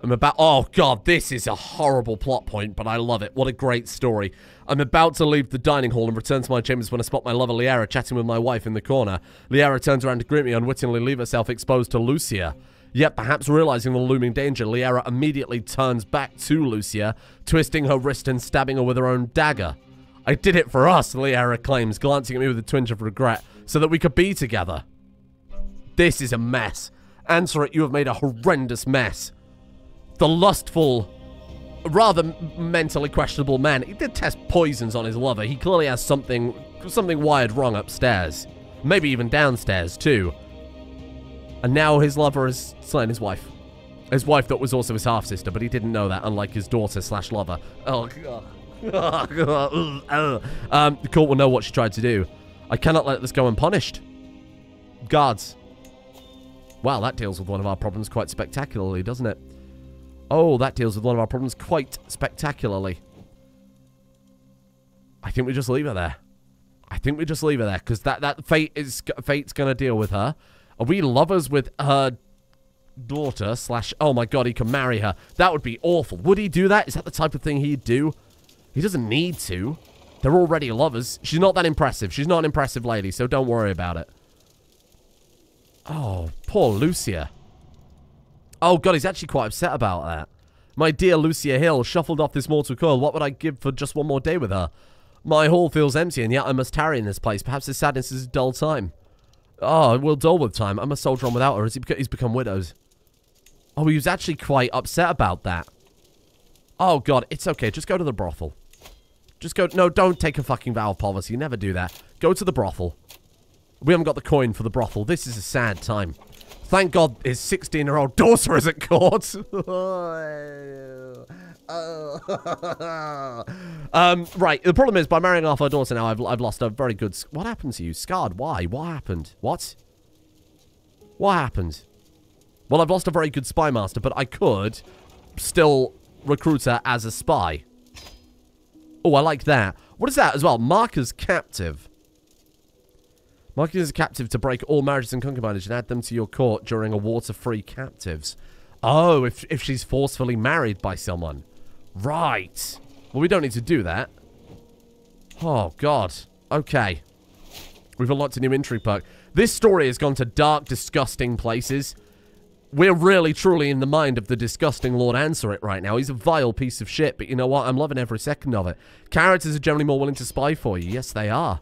I'm about... Oh, God, this is a horrible plot point, but I love it. What a great story. I'm about to leave the dining hall and return to my chambers when I spot my lover, Liara, chatting with my wife in the corner. Liara turns around to greet me, unwittingly leave herself exposed to Lucia. Yet, perhaps realizing the looming danger, Liara immediately turns back to Lucia, twisting her wrist and stabbing her with her own dagger. I did it for us, Liara claims, glancing at me with a twinge of regret, so that we could be together. This is a mess. Anseric, you have made a horrendous mess. The lustful, rather mentally questionable man, he did test poisons on his lover. He clearly has something, something wired wrong upstairs. Maybe even downstairs, too. And now his lover has slain his wife. His wife that was also his half-sister, but he didn't know that, unlike his daughter slash lover. Oh, God. *laughs* um, the court will know what she tried to do. I cannot let this go unpunished. Guards. Wow, that deals with one of our problems quite spectacularly, doesn't it? Oh, that deals with one of our problems quite spectacularly. I think we just leave her there. I think we just leave her there, because that, that fate is fate's going to deal with her. Are we lovers with her daughter slash... Oh my god, he can marry her. That would be awful. Would he do that? Is that the type of thing he'd do? He doesn't need to. They're already lovers. She's not that impressive. She's not an impressive lady, so don't worry about it. Oh, poor Lucia. Oh god, he's actually quite upset about that. My dear Lucia Hill, shuffled off this mortal coil. What would I give for just one more day with her? My hall feels empty, and yet I must tarry in this place. Perhaps his sadness is a dull time. Oh, it will dull with time. I must soldier on without her. Has he beca- he's become widowed? Oh, he was actually quite upset about that. Oh, God. It's okay. Just go to the brothel. Just go. No, don't take a fucking vow of poverty. Never do that. Go to the brothel. We haven't got the coin for the brothel. This is a sad time. Thank God his 16-year-old daughter is at court. *laughs* um, right. The problem is, by marrying off her daughter now, I've, I've lost a very good... What happened to you? Scarred? Why? What happened? What? What happened? Well, I've lost a very good spy master, but I could still recruit her as a spy. Oh, I like that. What is that as well? Marker's captive. Marking as a captive to break all marriages and concubinage and add them to your court during a war to free captives. Oh, if, if she's forcefully married by someone. Right. Well, we don't need to do that. Oh, God. Okay. We've unlocked a new intrigue perk. This story has gone to dark, disgusting places. We're really, truly in the mind of the disgusting Lord Anseric right now. He's a vile piece of shit, but you know what? I'm loving every second of it. Characters are generally more willing to spy for you. Yes, they are.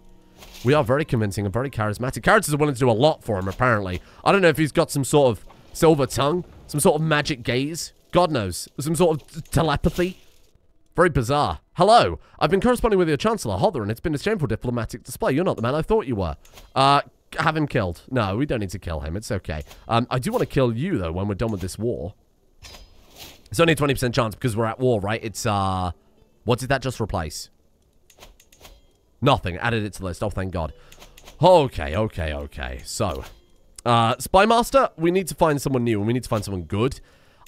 We are very convincing and very charismatic. Characters are willing to do a lot for him, apparently. I don't know if he's got some sort of silver tongue, some sort of magic gaze. God knows. Some sort of telepathy. Very bizarre. Hello. I've been corresponding with your Chancellor, Hodder, and it's been a shameful diplomatic display. You're not the man I thought you were. Uh, have him killed. No, we don't need to kill him. It's okay. Um, I do want to kill you, though, when we're done with this war. It's only a 20% chance because we're at war, right? It's, uh... What did that just replace? Nothing. Added it to the list. Oh, thank God. Okay, okay, okay. So, uh, Spy Master, we need to find someone new and we need to find someone good.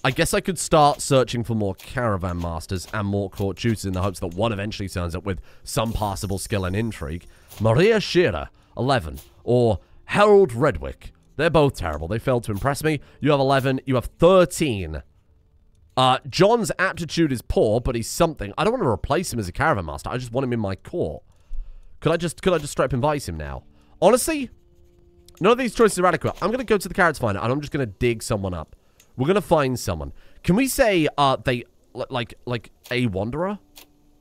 I guess I could start searching for more Caravan Masters and more Court Tutors in the hopes that one eventually turns up with some passable skill and intrigue. Maria Shearer, 11. Or Harold Redwick. They're both terrible. They failed to impress me. You have 11. You have 13. Uh, John's aptitude is poor, but he's something. I don't want to replace him as a Caravan Master. I just want him in my court. Could I just could I just straight up invite him now? Honestly, none of these choices are adequate. I'm going to go to the Carrots Finder, and I'm just going to dig someone up. We're going to find someone. Can we say uh, they, like, like a Wanderer?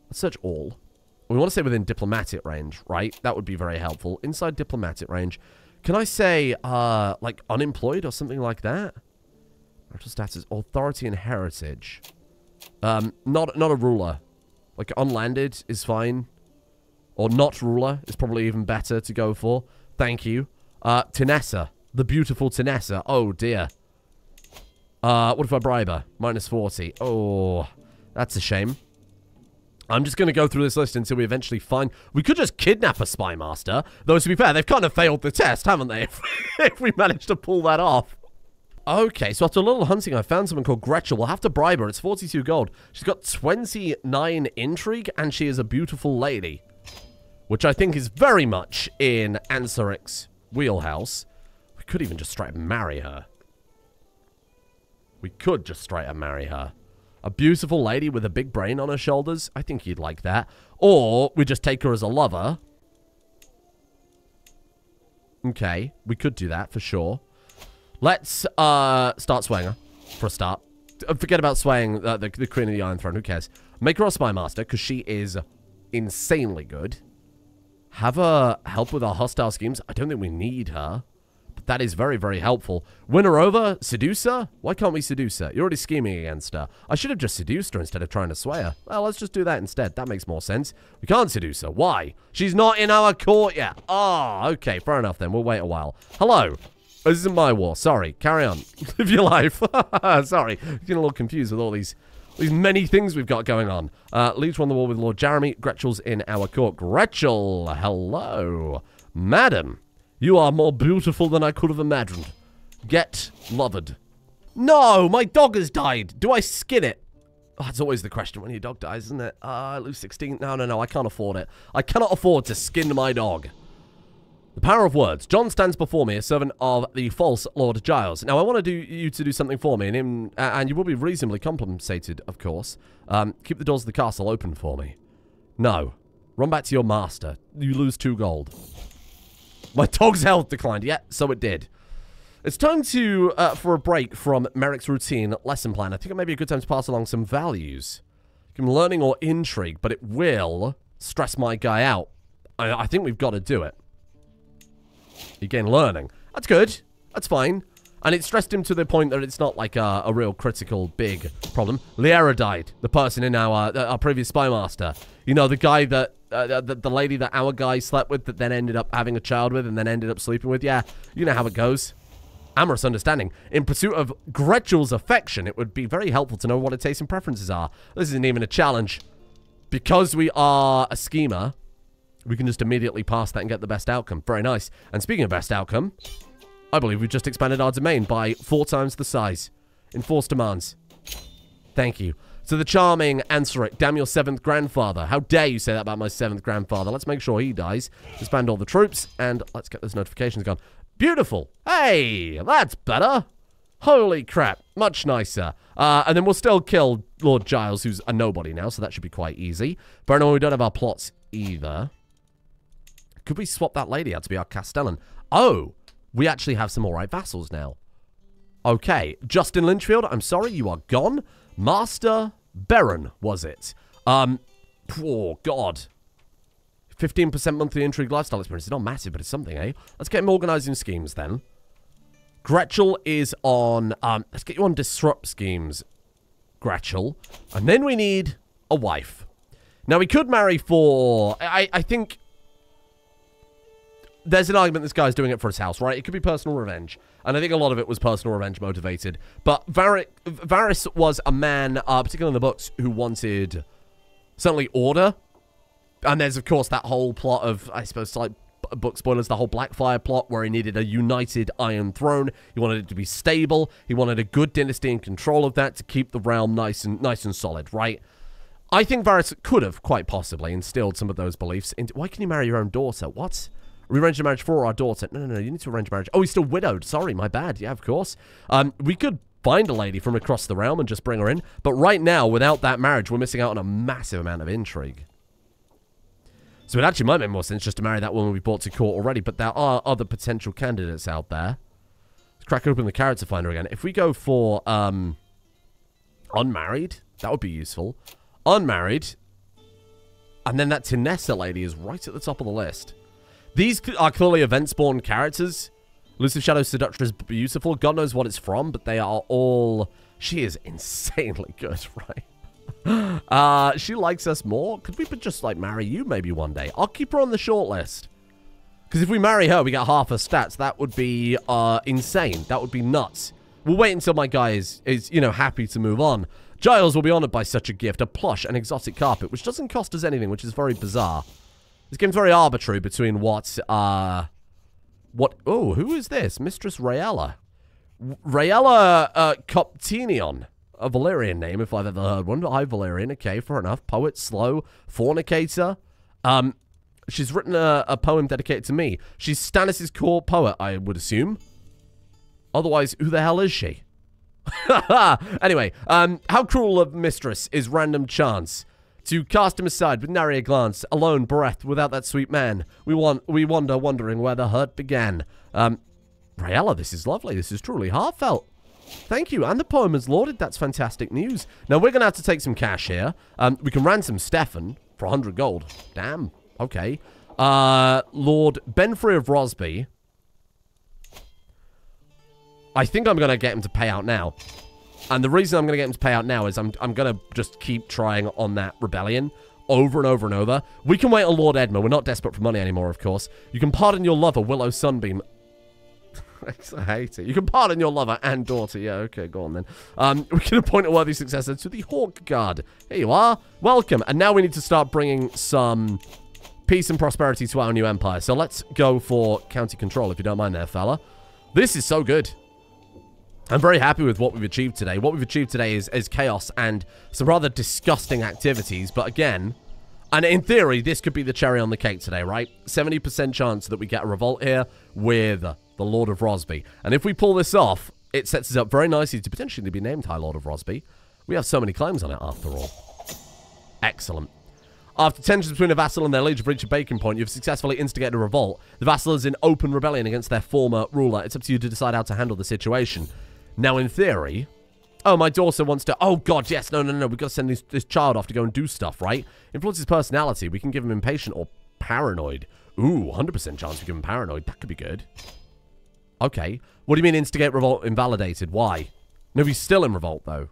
Let's search all. We want to say within diplomatic range, right? That would be very helpful. Inside diplomatic range. Can I say, uh, like, unemployed or something like that? Marital status, authority and heritage. Um, not, not a ruler. Like, unlanded is fine. Or not ruler is probably even better to go for. Thank you. Uh, Tinessa. The beautiful Tinessa. Oh, dear. Uh, what if I bribe her? Minus 40. Oh, that's a shame. I'm just going to go through this list until we eventually find... We could just kidnap a spy master. Though, to be fair, they've kind of failed the test, haven't they? *laughs* if we manage to pull that off. Okay, so after a little hunting, I found someone called Gretchen. We'll have to bribe her. It's 42 gold. She's got 29 intrigue, and she is a beautiful lady which I think is very much in Anseric's wheelhouse. We could even just straight up marry her. We could just straight up marry her. A beautiful lady with a big brain on her shoulders. I think you'd like that. Or we just take her as a lover. Okay, we could do that for sure. Let's uh, start swaying her for a start. Uh, forget about swaying uh, the, the Queen of the Iron Throne. Who cares? Make her a spy master because she is insanely good. Have her help with our hostile schemes. I don't think we need her. But that is very, very helpful. Win her over? Seduce her? Why can't we seduce her? You're already scheming against her. I should have just seduced her instead of trying to sway her. Well, let's just do that instead. That makes more sense. We can't seduce her. Why? She's not in our court yet. Ah, oh, okay. Fair enough then. We'll wait a while. Hello. This isn't my war. Sorry. Carry on. *laughs* Live your life. *laughs* Sorry. Getting a little confused with all these these many things we've got going on. Uh, Leech won the war with Lord Jeremy. Gretchel's in our court. Gretchel, hello. Madam, you are more beautiful than I could have imagined. Get loved. No, my dog has died. Do I skin it? Oh, that's always the question when your dog dies, isn't it? Uh, I lose 16. No, no, no, I can't afford it. I cannot afford to skin my dog. The power of words. John stands before me, a servant of the false Lord Giles. Now, I want to do you to do something for me, and, uh, and you will be reasonably compensated, of course. Um, keep the doors of the castle open for me. No. Run back to your master. You lose two gold. My dog's health declined. Yeah, so it did. It's time to uh, for a break from Merryk's routine lesson plan. I think it may be a good time to pass along some values. Give him learning or intrigue, but it will stress my guy out. I, I think we've got to do it. Again, learning. That's good. That's fine. And it stressed him to the point that it's not like a, a real critical big problem. Liara died, the person in our uh, our previous spy master. You know, the guy that uh, the, the lady that our guy slept with that then ended up having a child with and then ended up sleeping with. Yeah, you know how it goes. Amorous understanding. In pursuit of Gretchel's affection, it would be very helpful to know what her tastes and preferences are. This isn't even a challenge. Because we are a schemer, we can just immediately pass that and get the best outcome. Very nice. And speaking of best outcome, I believe we've just expanded our domain by four times the size. Enforced demands. Thank you. To the charming Anseric, damn your seventh grandfather. How dare you say that about my seventh grandfather? Let's make sure he dies. Disband all the troops, and let's get those notifications gone. Beautiful. Hey, that's better. Holy crap. Much nicer. Uh, and then we'll still kill Lord Giles, who's a nobody now, so that should be quite easy. But no, we don't have our plots either. Could we swap that lady out to be our Castellan? Oh, we actually have some alright vassals now. Okay, Justin Lynchfield, I'm sorry, you are gone. Master Baron, was it? Um, oh, God. 15% monthly intrigue lifestyle experience. It's not massive, but it's something, eh? Let's get him organising schemes, then. Gretchel is on... Um, let's get you on disrupt schemes, Gretchel. And then we need a wife. Now, we could marry for... I, I think there's an argument this guy's doing it for his house, right? It could be personal revenge. And I think a lot of it was personal revenge motivated. But Var Varys was a man, uh, particularly in the books, who wanted certainly order. And there's, of course, that whole plot of, I suppose, like book spoilers, the whole Blackfyre plot where he needed a united Iron Throne. He wanted it to be stable. He wanted a good dynasty in control of that to keep the realm nice and nice and solid, right? I think Varys could have, quite possibly, instilled some of those beliefs into... Why can you marry your own daughter? What? We arranged a marriage for our daughter. No, no, no. You need to arrange a marriage. Oh, he's still widowed. Sorry, my bad. Yeah, of course. Um, we could find a lady from across the realm and just bring her in. But right now, without that marriage, we're missing out on a massive amount of intrigue. So it actually might make more sense just to marry that woman we brought to court already. But there are other potential candidates out there. Let's crack open the character finder again. If we go for um, unmarried, that would be useful. Unmarried. And then that Tinessa lady is right at the top of the list. These are clearly event-spawn characters. Elusive Shadow Seductress beautiful. God knows what it's from, but they are all... She is insanely good, *laughs* right? uh, she likes us more. Could we just, like, marry you maybe one day? I'll keep her on the shortlist. Because if we marry her, we get half her stats. That would be uh, insane. That would be nuts. We'll wait until my guy is, is, you know, happy to move on. Giles will be honored by such a gift, a plush and exotic carpet, which doesn't cost us anything, which is very bizarre. This game's very arbitrary between what, uh... What... Oh, who is this? Mistress Rayella. Rayella uh, Coptinion. A Valyrian name, if I've ever heard one. Hi, Valyrian. Okay, fair enough. Poet, slow, fornicator. Um, she's written a, a poem dedicated to me. She's Stannis' court poet, I would assume. Otherwise, who the hell is she? *laughs* anyway, um, how cruel of mistress is random chance? To cast him aside with nary a glance, alone, breath, without that sweet man. We want, we wander, wondering where the hurt began. Um, Rayella, this is lovely. This is truly heartfelt. Thank you. And the poem is lauded. That's fantastic news. Now, we're going to have to take some cash here. Um, we can ransom Stefan for 100 gold. Damn. Okay. Uh, Lord Benfrey of Rosby. I think I'm going to get him to pay out now. And the reason I'm going to get him to pay out now is I'm, I'm going to just keep trying on that rebellion over and over and over. We can wait on Lord Edmund. We're not desperate for money anymore, of course. You can pardon your lover, Willow Sunbeam. *laughs* I hate it. You can pardon your lover and daughter. Yeah, okay, go on then. Um, *laughs* we can appoint a worthy successor to the Hawk Guard. Here you are. Welcome. And now we need to start bringing some peace and prosperity to our new empire. So let's go for county control, if you don't mind there, fella. This is so good. I'm very happy with what we've achieved today. What we've achieved today is, is chaos and some rather disgusting activities. But again, and in theory, this could be the cherry on the cake today, right? 70% chance that we get a revolt here with the Lord of Rosby. And if we pull this off, it sets us up very nicely to potentially be named High Lord of Rosby. We have so many claims on it after all. Excellent. After tensions between a vassal and their liege have reached a breaking point, you've successfully instigated a revolt. The vassal is in open rebellion against their former ruler. It's up to you to decide how to handle the situation. Now, in theory... Oh, my daughter wants to... Oh, God, yes. No, no, no. We've got to send this, this child off to go and do stuff, right? Influence his personality. We can give him impatient or paranoid. Ooh, 100% chance we give him paranoid. That could be good. Okay. What do you mean instigate revolt invalidated? Why? No, he's still in revolt, though.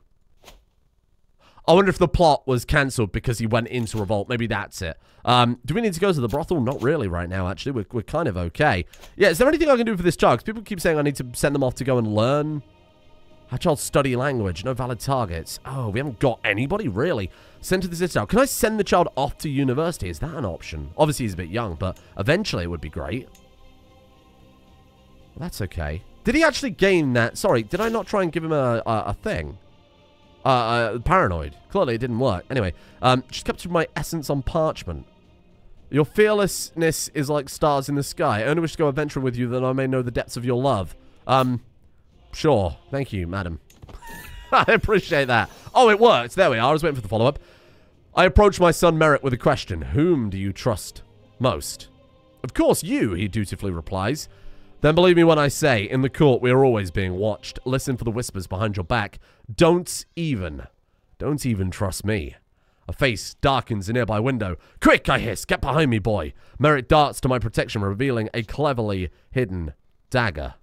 I wonder if the plot was cancelled because he went into revolt. Maybe that's it. Um, do we need to go to the brothel? Not really right now, actually. We're, we're kind of okay. Yeah, is there anything I can do for this child? Because people keep saying I need to send them off to go and learn. Child study language. No valid targets. Oh, we haven't got anybody, really. Send to the citadel. Can I send the child off to university? Is that an option? Obviously, he's a bit young, but eventually it would be great. That's okay. Did he actually gain that? Sorry, did I not try and give him a, a, a thing? Uh, uh, paranoid. Clearly it didn't work. Anyway, um, just captured my essence on parchment. Your fearlessness is like stars in the sky. I only wish to go adventuring with you that I may know the depths of your love. Um, sure. Thank you, madam. *laughs* I appreciate that. Oh, it worked. There we are. I was waiting for the follow-up. I approach my son Merryk with a question. Whom do you trust most? Of course you, he dutifully replies. Then believe me when I say, in the court we are always being watched. Listen for the whispers behind your back. Don't even, don't even trust me. A face darkens a nearby window. Quick, I hiss, get behind me, boy. Merryk darts to my protection, revealing a cleverly hidden dagger.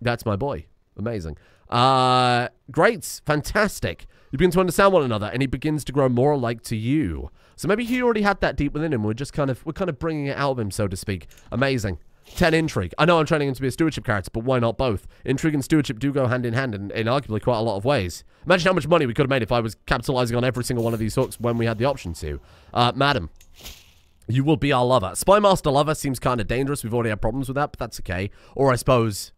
That's my boy. Amazing. Uh, great. Fantastic. You begin to understand one another, and he begins to grow more alike to you. So maybe he already had that deep within him. We're just kind of, we're kind of bringing it out of him, so to speak. Amazing. 10 intrigue. I know I'm training him to be a stewardship character, but why not both? Intrigue and stewardship do go hand in hand in, in arguably quite a lot of ways. Imagine how much money we could have made if I was capitalizing on every single one of these hooks when we had the option to. Uh, madam, you will be our lover. Spymaster lover seems kind of dangerous. We've already had problems with that, but that's okay. Or I suppose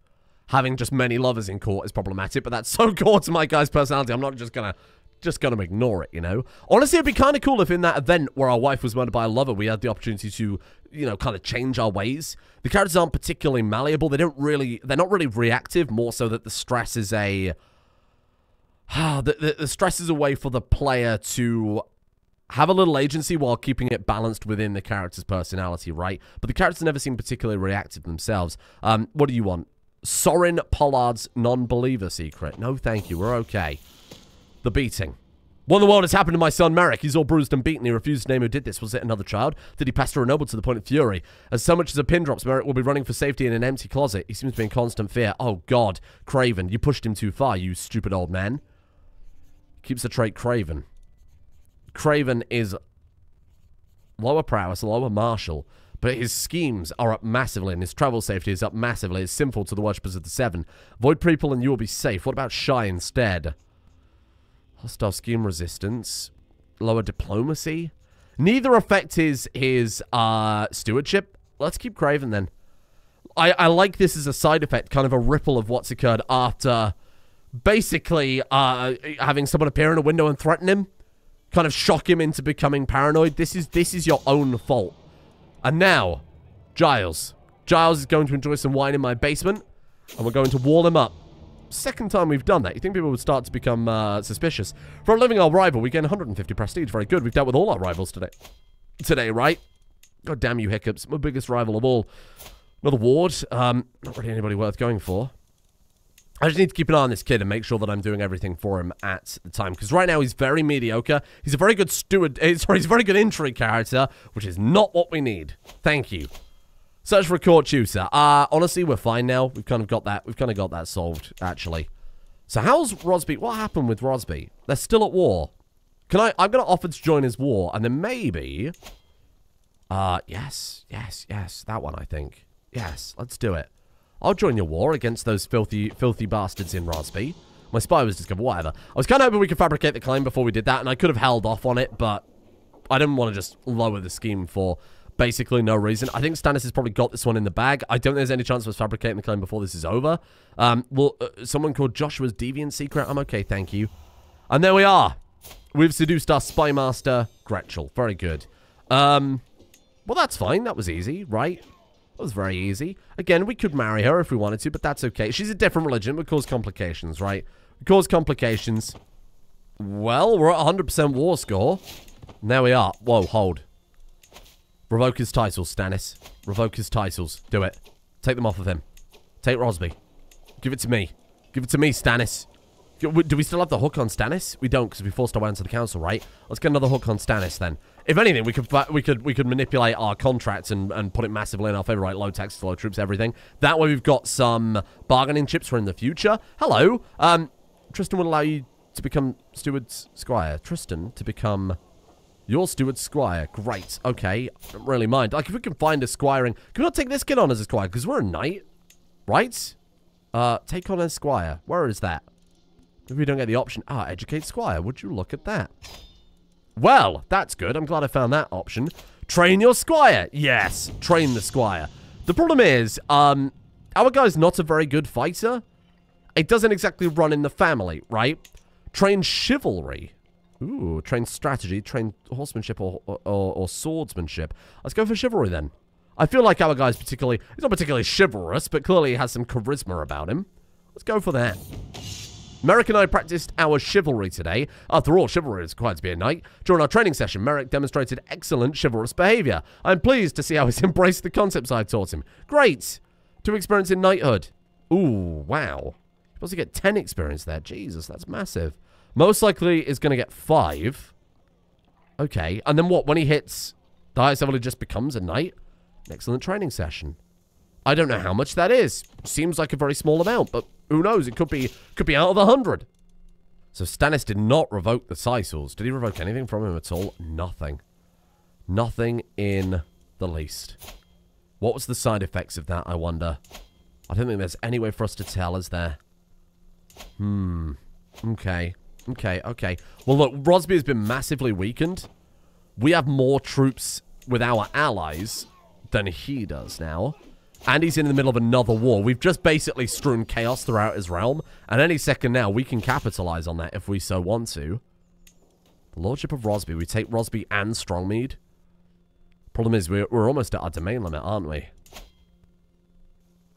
having just many lovers in court is problematic, but that's *laughs* so core to my guy's personality. I'm not just to just to ignore it, you know? Honestly, it'd be kind of cool if in that event where our wife was murdered by a lover, we had the opportunity to you know, kind of change our ways. The characters aren't particularly malleable. They don't really, they're not really reactive, more so that the stress is a, *sighs* the, the, the stress is a way for the player to have a little agency while keeping it balanced within the character's personality, right? But the characters never seem particularly reactive themselves. Um, what do you want? Soren Pollard's non-believer secret. No, thank you. We're okay. The beating. What in the world has happened to my son Merryk? He's all bruised and beaten. He refused to name who did this. Was it another child? Did he pester a noble to the point of fury? As so much as a pin drops, Merryk will be running for safety in an empty closet. He seems to be in constant fear. Oh, God. Craven, you pushed him too far, you stupid old man. Keeps the trait Craven. Craven is lower prowess, lower martial, but his schemes are up massively, and his travel safety is up massively. It's simple to the worshippers of the Seven. Avoid people and you will be safe. What about Shy instead? Hostile scheme resistance. Lower diplomacy. Neither affect his, his uh, stewardship. Let's keep Craven then. I, I like this as a side effect, kind of a ripple of what's occurred after basically uh, having someone appear in a window and threaten him. Kind of shock him into becoming paranoid. This is this is your own fault. And now, Giles. Giles is going to enjoy some wine in my basement. And we're going to wall him up second time we've done that. You think people would start to become uh, suspicious. For a living our rival, we gain 150 prestige. Very good. We've dealt with all our rivals today. Today, right? God damn you, Hiccups. My biggest rival of all. Another ward. Um, not really anybody worth going for. I just need to keep an eye on this kid and make sure that I'm doing everything for him at the time. Because right now he's very mediocre. He's a very good steward. Uh, *laughs* sorry, he's a very good intrigue character, which is not what we need. Thank you. Search for a court tutor. Uh, honestly, we're fine now. We've kind of got that. We've kind of got that solved, actually. So how's Rosby? What happened with Rosby? They're still at war. Can I? I'm going to offer to join his war, and then maybe... Uh, yes, yes, yes. That one, I think. Yes, let's do it. I'll join your war against those filthy, filthy bastards in Rosby. My spy was discovered, whatever. I was kind of hoping we could fabricate the claim before we did that, and I could have held off on it, but I didn't want to just lower the scheme for basically no reason. I think Stannis has probably got this one in the bag. I don't think there's any chance of us fabricating the claim before this is over. Um, well, uh, someone called Joshua's Deviant Secret. I'm okay, thank you. And there we are. We've seduced our spy master, Gretchel. Very good. Um, well, that's fine. That was easy, right? That was very easy. Again, we could marry her if we wanted to, but that's okay. She's a different religion. would cause complications, right? Would cause complications. Well, we're at 100% war score. And there we are. Whoa, hold. Revoke his titles, Stannis. Revoke his titles. Do it. Take them off of him. Take Rosby. Give it to me. Give it to me, Stannis. Do we- do we still have the hook on Stannis? We don't because we forced our way into the council, right? Let's get another hook on Stannis then. If anything, we could we could we could manipulate our contracts and, and put it massively in our favor, right? Low taxes, low troops, everything. That way, we've got some bargaining chips for in the future. Hello, um, Tristan will allow you to become steward's squire. Tristan to become your steward squire. Great. Okay. Don't really mind. Like, if we can find a squiring... Can we not take this kid on as a squire? Because we're a knight. Right? Uh, take on a squire. Where is that? If we don't get the option. Ah, educate squire. Would you look at that? Well, that's good. I'm glad I found that option. Train your squire. Yes. Train the squire. The problem is, um, our guy's not a very good fighter. It doesn't exactly run in the family, right? Train chivalry. Ooh, train strategy, train horsemanship or, or, or swordsmanship. Let's go for chivalry then. I feel like our guy's particularly, he's not particularly chivalrous, but clearly he has some charisma about him. Let's go for that. Merryk and I practiced our chivalry today. After all, chivalry is required to be a knight. During our training session, Merryk demonstrated excellent chivalrous behavior. I'm pleased to see how he's *laughs* embraced the concepts I taught him. Great! Two experience in knighthood. Ooh, wow. Supposed to get 10 experience there. Jesus, that's massive. Most likely is going to get 5. Okay, and then what? When he hits the highest level, he just becomes a knight? Excellent training session. I don't know how much that is. Seems like a very small amount, but who knows? It could be could be out of the hundred. So Stannis did not revoke the Sisals. Did he revoke anything from him at all? Nothing. Nothing in the least. What was the side effects of that, I wonder? I don't think there's any way for us to tell, is there? Hmm. Okay. Okay, okay. Well, look, Rosby has been massively weakened. We have more troops with our allies than he does now. And he's in the middle of another war. We've just basically strewn chaos throughout his realm. And any second now, we can capitalize on that if we so want to. The Lordship of Rosby. We take Rosby and Strongmead. Problem is, we're, we're almost at our domain limit, aren't we?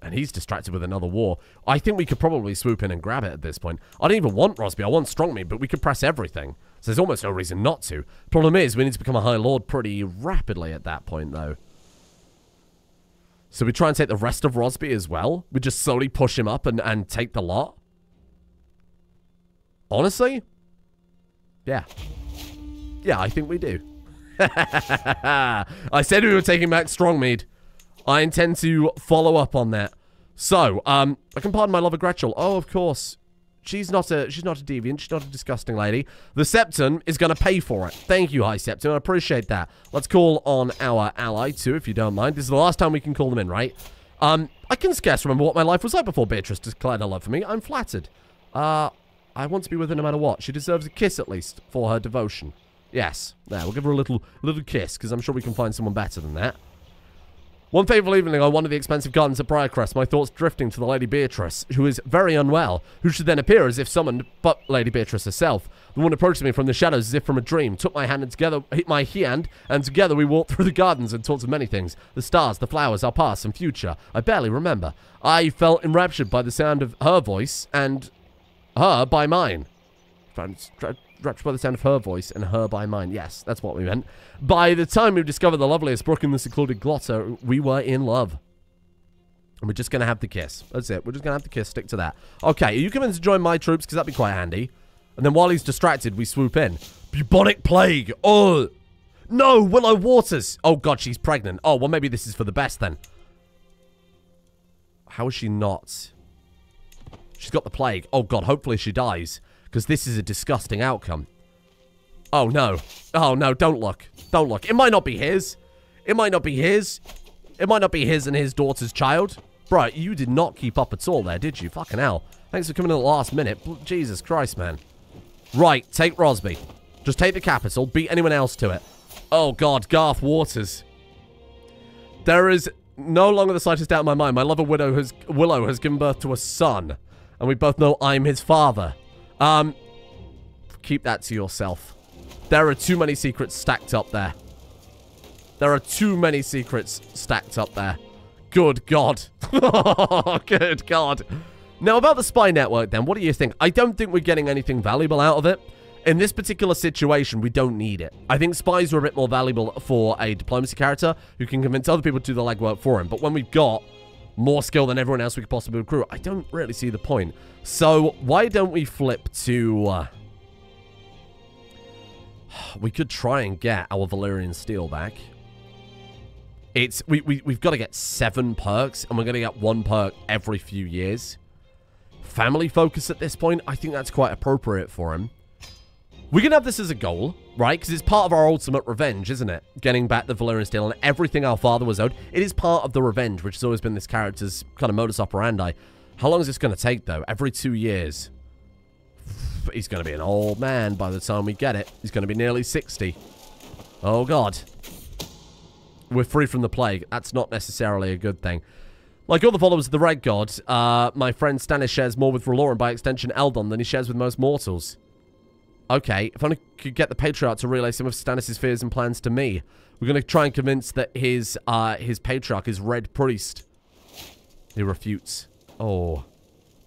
And he's distracted with another war. I think we could probably swoop in and grab it at this point. I don't even want Rosby. I want Strongmead, but we could press everything. So there's almost no reason not to. Problem is, we need to become a High Lord pretty rapidly at that point, though. So we try and take the rest of Rosby as well. We just slowly push him up and, and take the lot. Honestly? Yeah. Yeah, I think we do. *laughs* I said we were taking back Strongmead. I intend to follow up on that. So, um, I can pardon my love of Gretchel. Oh, of course. She's not a she's not a deviant. She's not a disgusting lady. The Septon is going to pay for it. Thank you, High Septon. I appreciate that. Let's call on our ally, too, if you don't mind. This is the last time we can call them in, right? Um, I can scarce remember what my life was like before Beatrice declared her love for me. I'm flattered. Uh, I want to be with her no matter what. She deserves a kiss, at least, for her devotion. Yes. There, we'll give her a little little kiss, because I'm sure we can find someone better than that. One fateful evening on one of the expensive gardens at Briarcrest, my thoughts drifting to the Lady Beatrice, who is very unwell, who should then appear as if summoned, but Lady Beatrice herself. The one approached me from the shadows as if from a dream, took my hand and together, hit my hand, and together we walked through the gardens and talked of many things. The stars, the flowers, our past and future. I barely remember. I felt enraptured by the sound of her voice, and her by mine. Raptured by the sound of her voice and her by mine. Yes, that's what we meant. By the time we discovered the loveliest brook in the secluded grotto, we were in love. And we're just going to have the kiss. That's it. We're just going to have the kiss. Stick to that. Okay, are you coming to join my troops? Because that'd be quite handy. And then while he's distracted, we swoop in. Bubonic plague. Oh. No, Willow Waters. Oh, God, she's pregnant. Oh, well, maybe this is for the best then. How is she not? She's got the plague. Oh, God, hopefully she dies. Because this is a disgusting outcome. Oh, no. Oh, no, don't look. Don't look. It might not be his. It might not be his. It might not be his and his daughter's child. Bro, you did not keep up at all there, did you? Fucking hell. Thanks for coming in at the last minute. Jesus Christ, man. Right, take Rosby. Just take the capital. Beat anyone else to it. Oh, God. Garth Waters. There is no longer the slightest doubt in my mind. My lover Widow has, Willow has given birth to a son. And we both know I'm his father. Um, keep that to yourself. There are too many secrets stacked up there. There are too many secrets stacked up there. Good God. *laughs* Good God. Now, about the spy network, then, what do you think? I don't think we're getting anything valuable out of it. In this particular situation, we don't need it. I think spies are a bit more valuable for a diplomacy character who can convince other people to do the legwork for him. But when we've got more skill than everyone else we could possibly recruit. I don't really see the point. So why don't we flip to... Uh, *sighs* we could try and get our Valyrian steel back. It's we, we, we've got to get seven perks, and we're going to get one perk every few years. Family focus at this point, I think that's quite appropriate for him. We can have this as a goal, right? Because it's part of our ultimate revenge, isn't it? Getting back the Valyrian Steel and everything our father was owed. It is part of the revenge, which has always been this character's kind of modus operandi. How long is this going to take, though? Every two years. He's going to be an old man by the time we get it. He's going to be nearly 60. Oh, God. We're free from the plague. That's not necessarily a good thing. Like all the followers of the Red God, uh, my friend Stannis shares more with R'hllor and by extension Eldon than he shares with most mortals. Okay, if only could get the Patriarch to relay some of Stannis' fears and plans to me. We're going to try and convince that his, uh, his Patriarch is Red Priest. He refutes. Oh.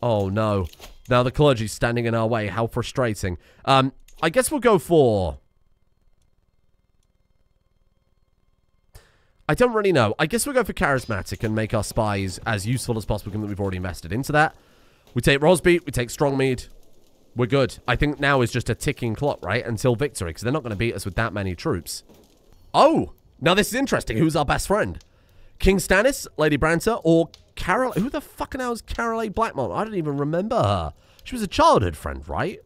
Oh, no. Now the clergy's standing in our way. How frustrating. Um, I guess we'll go for... I don't really know. I guess we'll go for charismatic and make our spies as useful as possible given that we've already invested into that. We take Rosby, we take Strongmead, we're good. I think now is just a ticking clock, right? Until victory, because they're not going to beat us with that many troops. Oh! Now this is interesting. Who's our best friend? King Stannis, Lady Branta, or Carol... Who the fucking hell is Carol Caroline Blackmont? I don't even remember her. She was a childhood friend, right?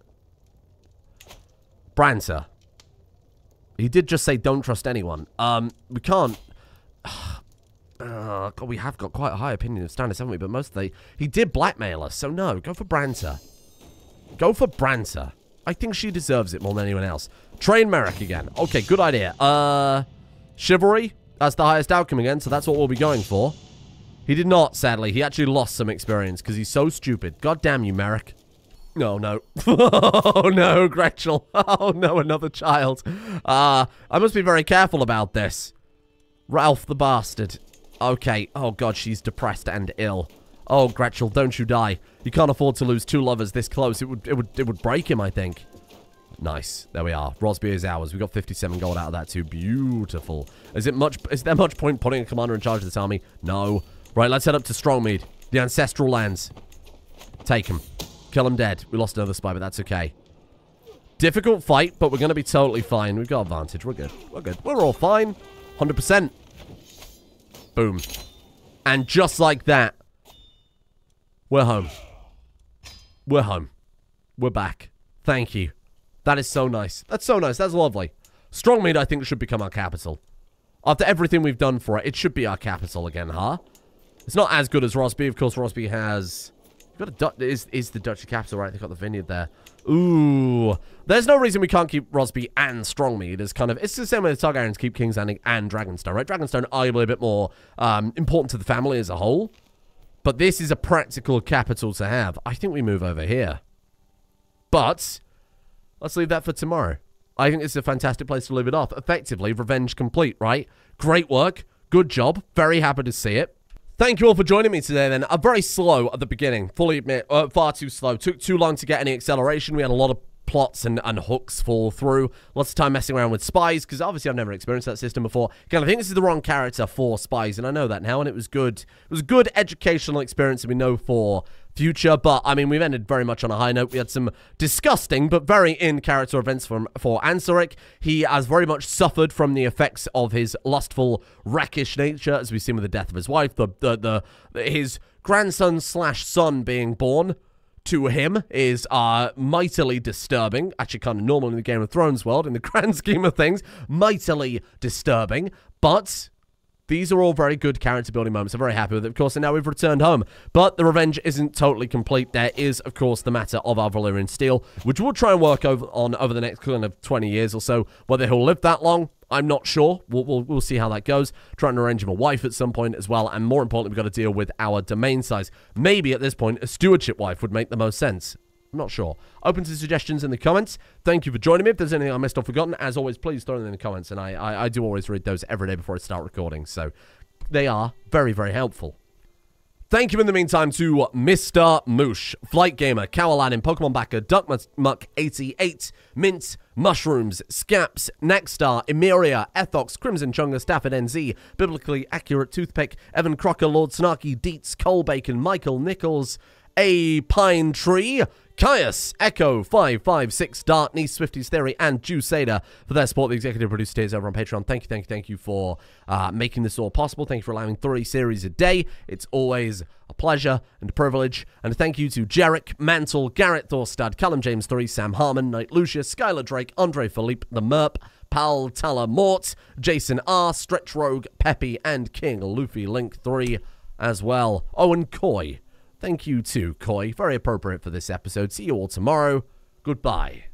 Branta. He did just say don't trust anyone. Um, we can't... Uh, *sighs* God, we have got quite a high opinion of Stannis, haven't we? But mostly, he did blackmail us, so no, go for Branta. Go for Branta. I think she deserves it more than anyone else. Train Merryk again. Okay, good idea. Uh, Chivalry. That's the highest outcome again, so that's what we'll be going for. He did not, sadly. He actually lost some experience because he's so stupid. God damn you, Merryk. Oh, no. *laughs* oh, no, Gretchel. *laughs* Oh, no, another child. Uh, I must be very careful about this. Ralph the bastard. Okay. Oh, God, she's depressed and ill. Oh, Gretchel, don't you die. You can't afford to lose two lovers this close. It would, it would, it would break him, I think. Nice. There we are. Rosby is ours. We got 57 gold out of that too. Beautiful. Is it much? Is there much point putting a commander in charge of this army? No. Right, let's head up to Strongmead. The ancestral lands. Take him. Kill him dead. We lost another spy, but that's okay. Difficult fight, but we're going to be totally fine. We've got advantage. We're good. We're good. We're all fine. 100%. Boom. And just like that, we're home. We're home. We're back. Thank you. That is so nice. That's so nice. That's lovely. Strongmead, I think, should become our capital. After everything we've done for it, it should be our capital again, huh? It's not as good as Rosby. Of course, Rosby has... Got a Dutch, is, is the Dutch capital, right? They've got the vineyard there. Ooh. There's no reason we can't keep Rosby and Strongmead as kind of... It's the same way the Targaryens keep King's Landing and Dragonstone, right? Dragonstone arguably a bit more um, important to the family as a whole. But this is a practical capital to have. I think we move over here. But, let's leave that for tomorrow. I think it's a fantastic place to leave it off. Effectively, revenge complete, right? Great work. Good job. Very happy to see it. Thank you all for joining me today then. I'm very slow at the beginning. Fully admit, uh, far too slow. Took too long to get any acceleration. We had a lot of plots and, and hooks fall through. Lots of time messing around with spies, because obviously I've never experienced that system before. Again, I think this is the wrong character for spies, and I know that now, and it was good. It was a good educational experience we know for future, but I mean, we've ended very much on a high note. We had some disgusting but very in-character events from for Anseric. He has very much suffered from the effects of his lustful, rakish nature, as we've seen with the death of his wife, the, the, the his grandson slash son being born to him is uh, mightily disturbing. Actually, kind of normal in the Game of Thrones world, in the *laughs* grand scheme of things. Mightily disturbing. But these are all very good character building moments. I'm very happy with it, of course, and now we've returned home. But the revenge isn't totally complete. There is, of course, the matter of our Valyrian steel, which we'll try and work over on over the next kind of 20 years or so. Whether he'll live that long, I'm not sure. We'll, we'll, we'll see how that goes. Trying to arrange him a wife at some point as well. And more importantly, we've got to deal with our domain size. Maybe at this point, a stewardship wife would make the most sense. I'm not sure. Open to suggestions in the comments. Thank you for joining me. If there's anything I missed or forgotten, as always, please throw them in the comments. And I, I, I do always read those every day before I start recording. So they are very, very helpful. Thank you in the meantime to Mr. Moosh, Flight Gamer, Cowalanin, Pokemon Backer, Duckmuck88, Mint, Mushrooms, Scaps, Nexstar, Emiria, Ethox, Crimson Chunga, Stafford NZ, Biblically Accurate Toothpick, Evan Crocker, Lord Snarky, Deets, Cole Bacon, Michael Nichols, A Pine Tree, Caius, Echo, 556, Dart, Nice, Swifties Theory, and Juicator for their support. The executive producer is over on Patreon. Thank you, thank you, thank you for uh, making this all possible. Thank you for allowing three series a day. It's always a pleasure and a privilege. And thank you to Jarek, Mantle, Garrett Thorstad, Callum James 3, Sam Harmon, Knight Lucius, Skylar Drake, Andre Philippe, The Merp, Pal Tala Mort, Jason R, Stretch Rogue, Peppy, and King Luffy Link 3 as well. Owen Coy. Thank you too, Koi. Very appropriate for this episode. See you all tomorrow. Goodbye.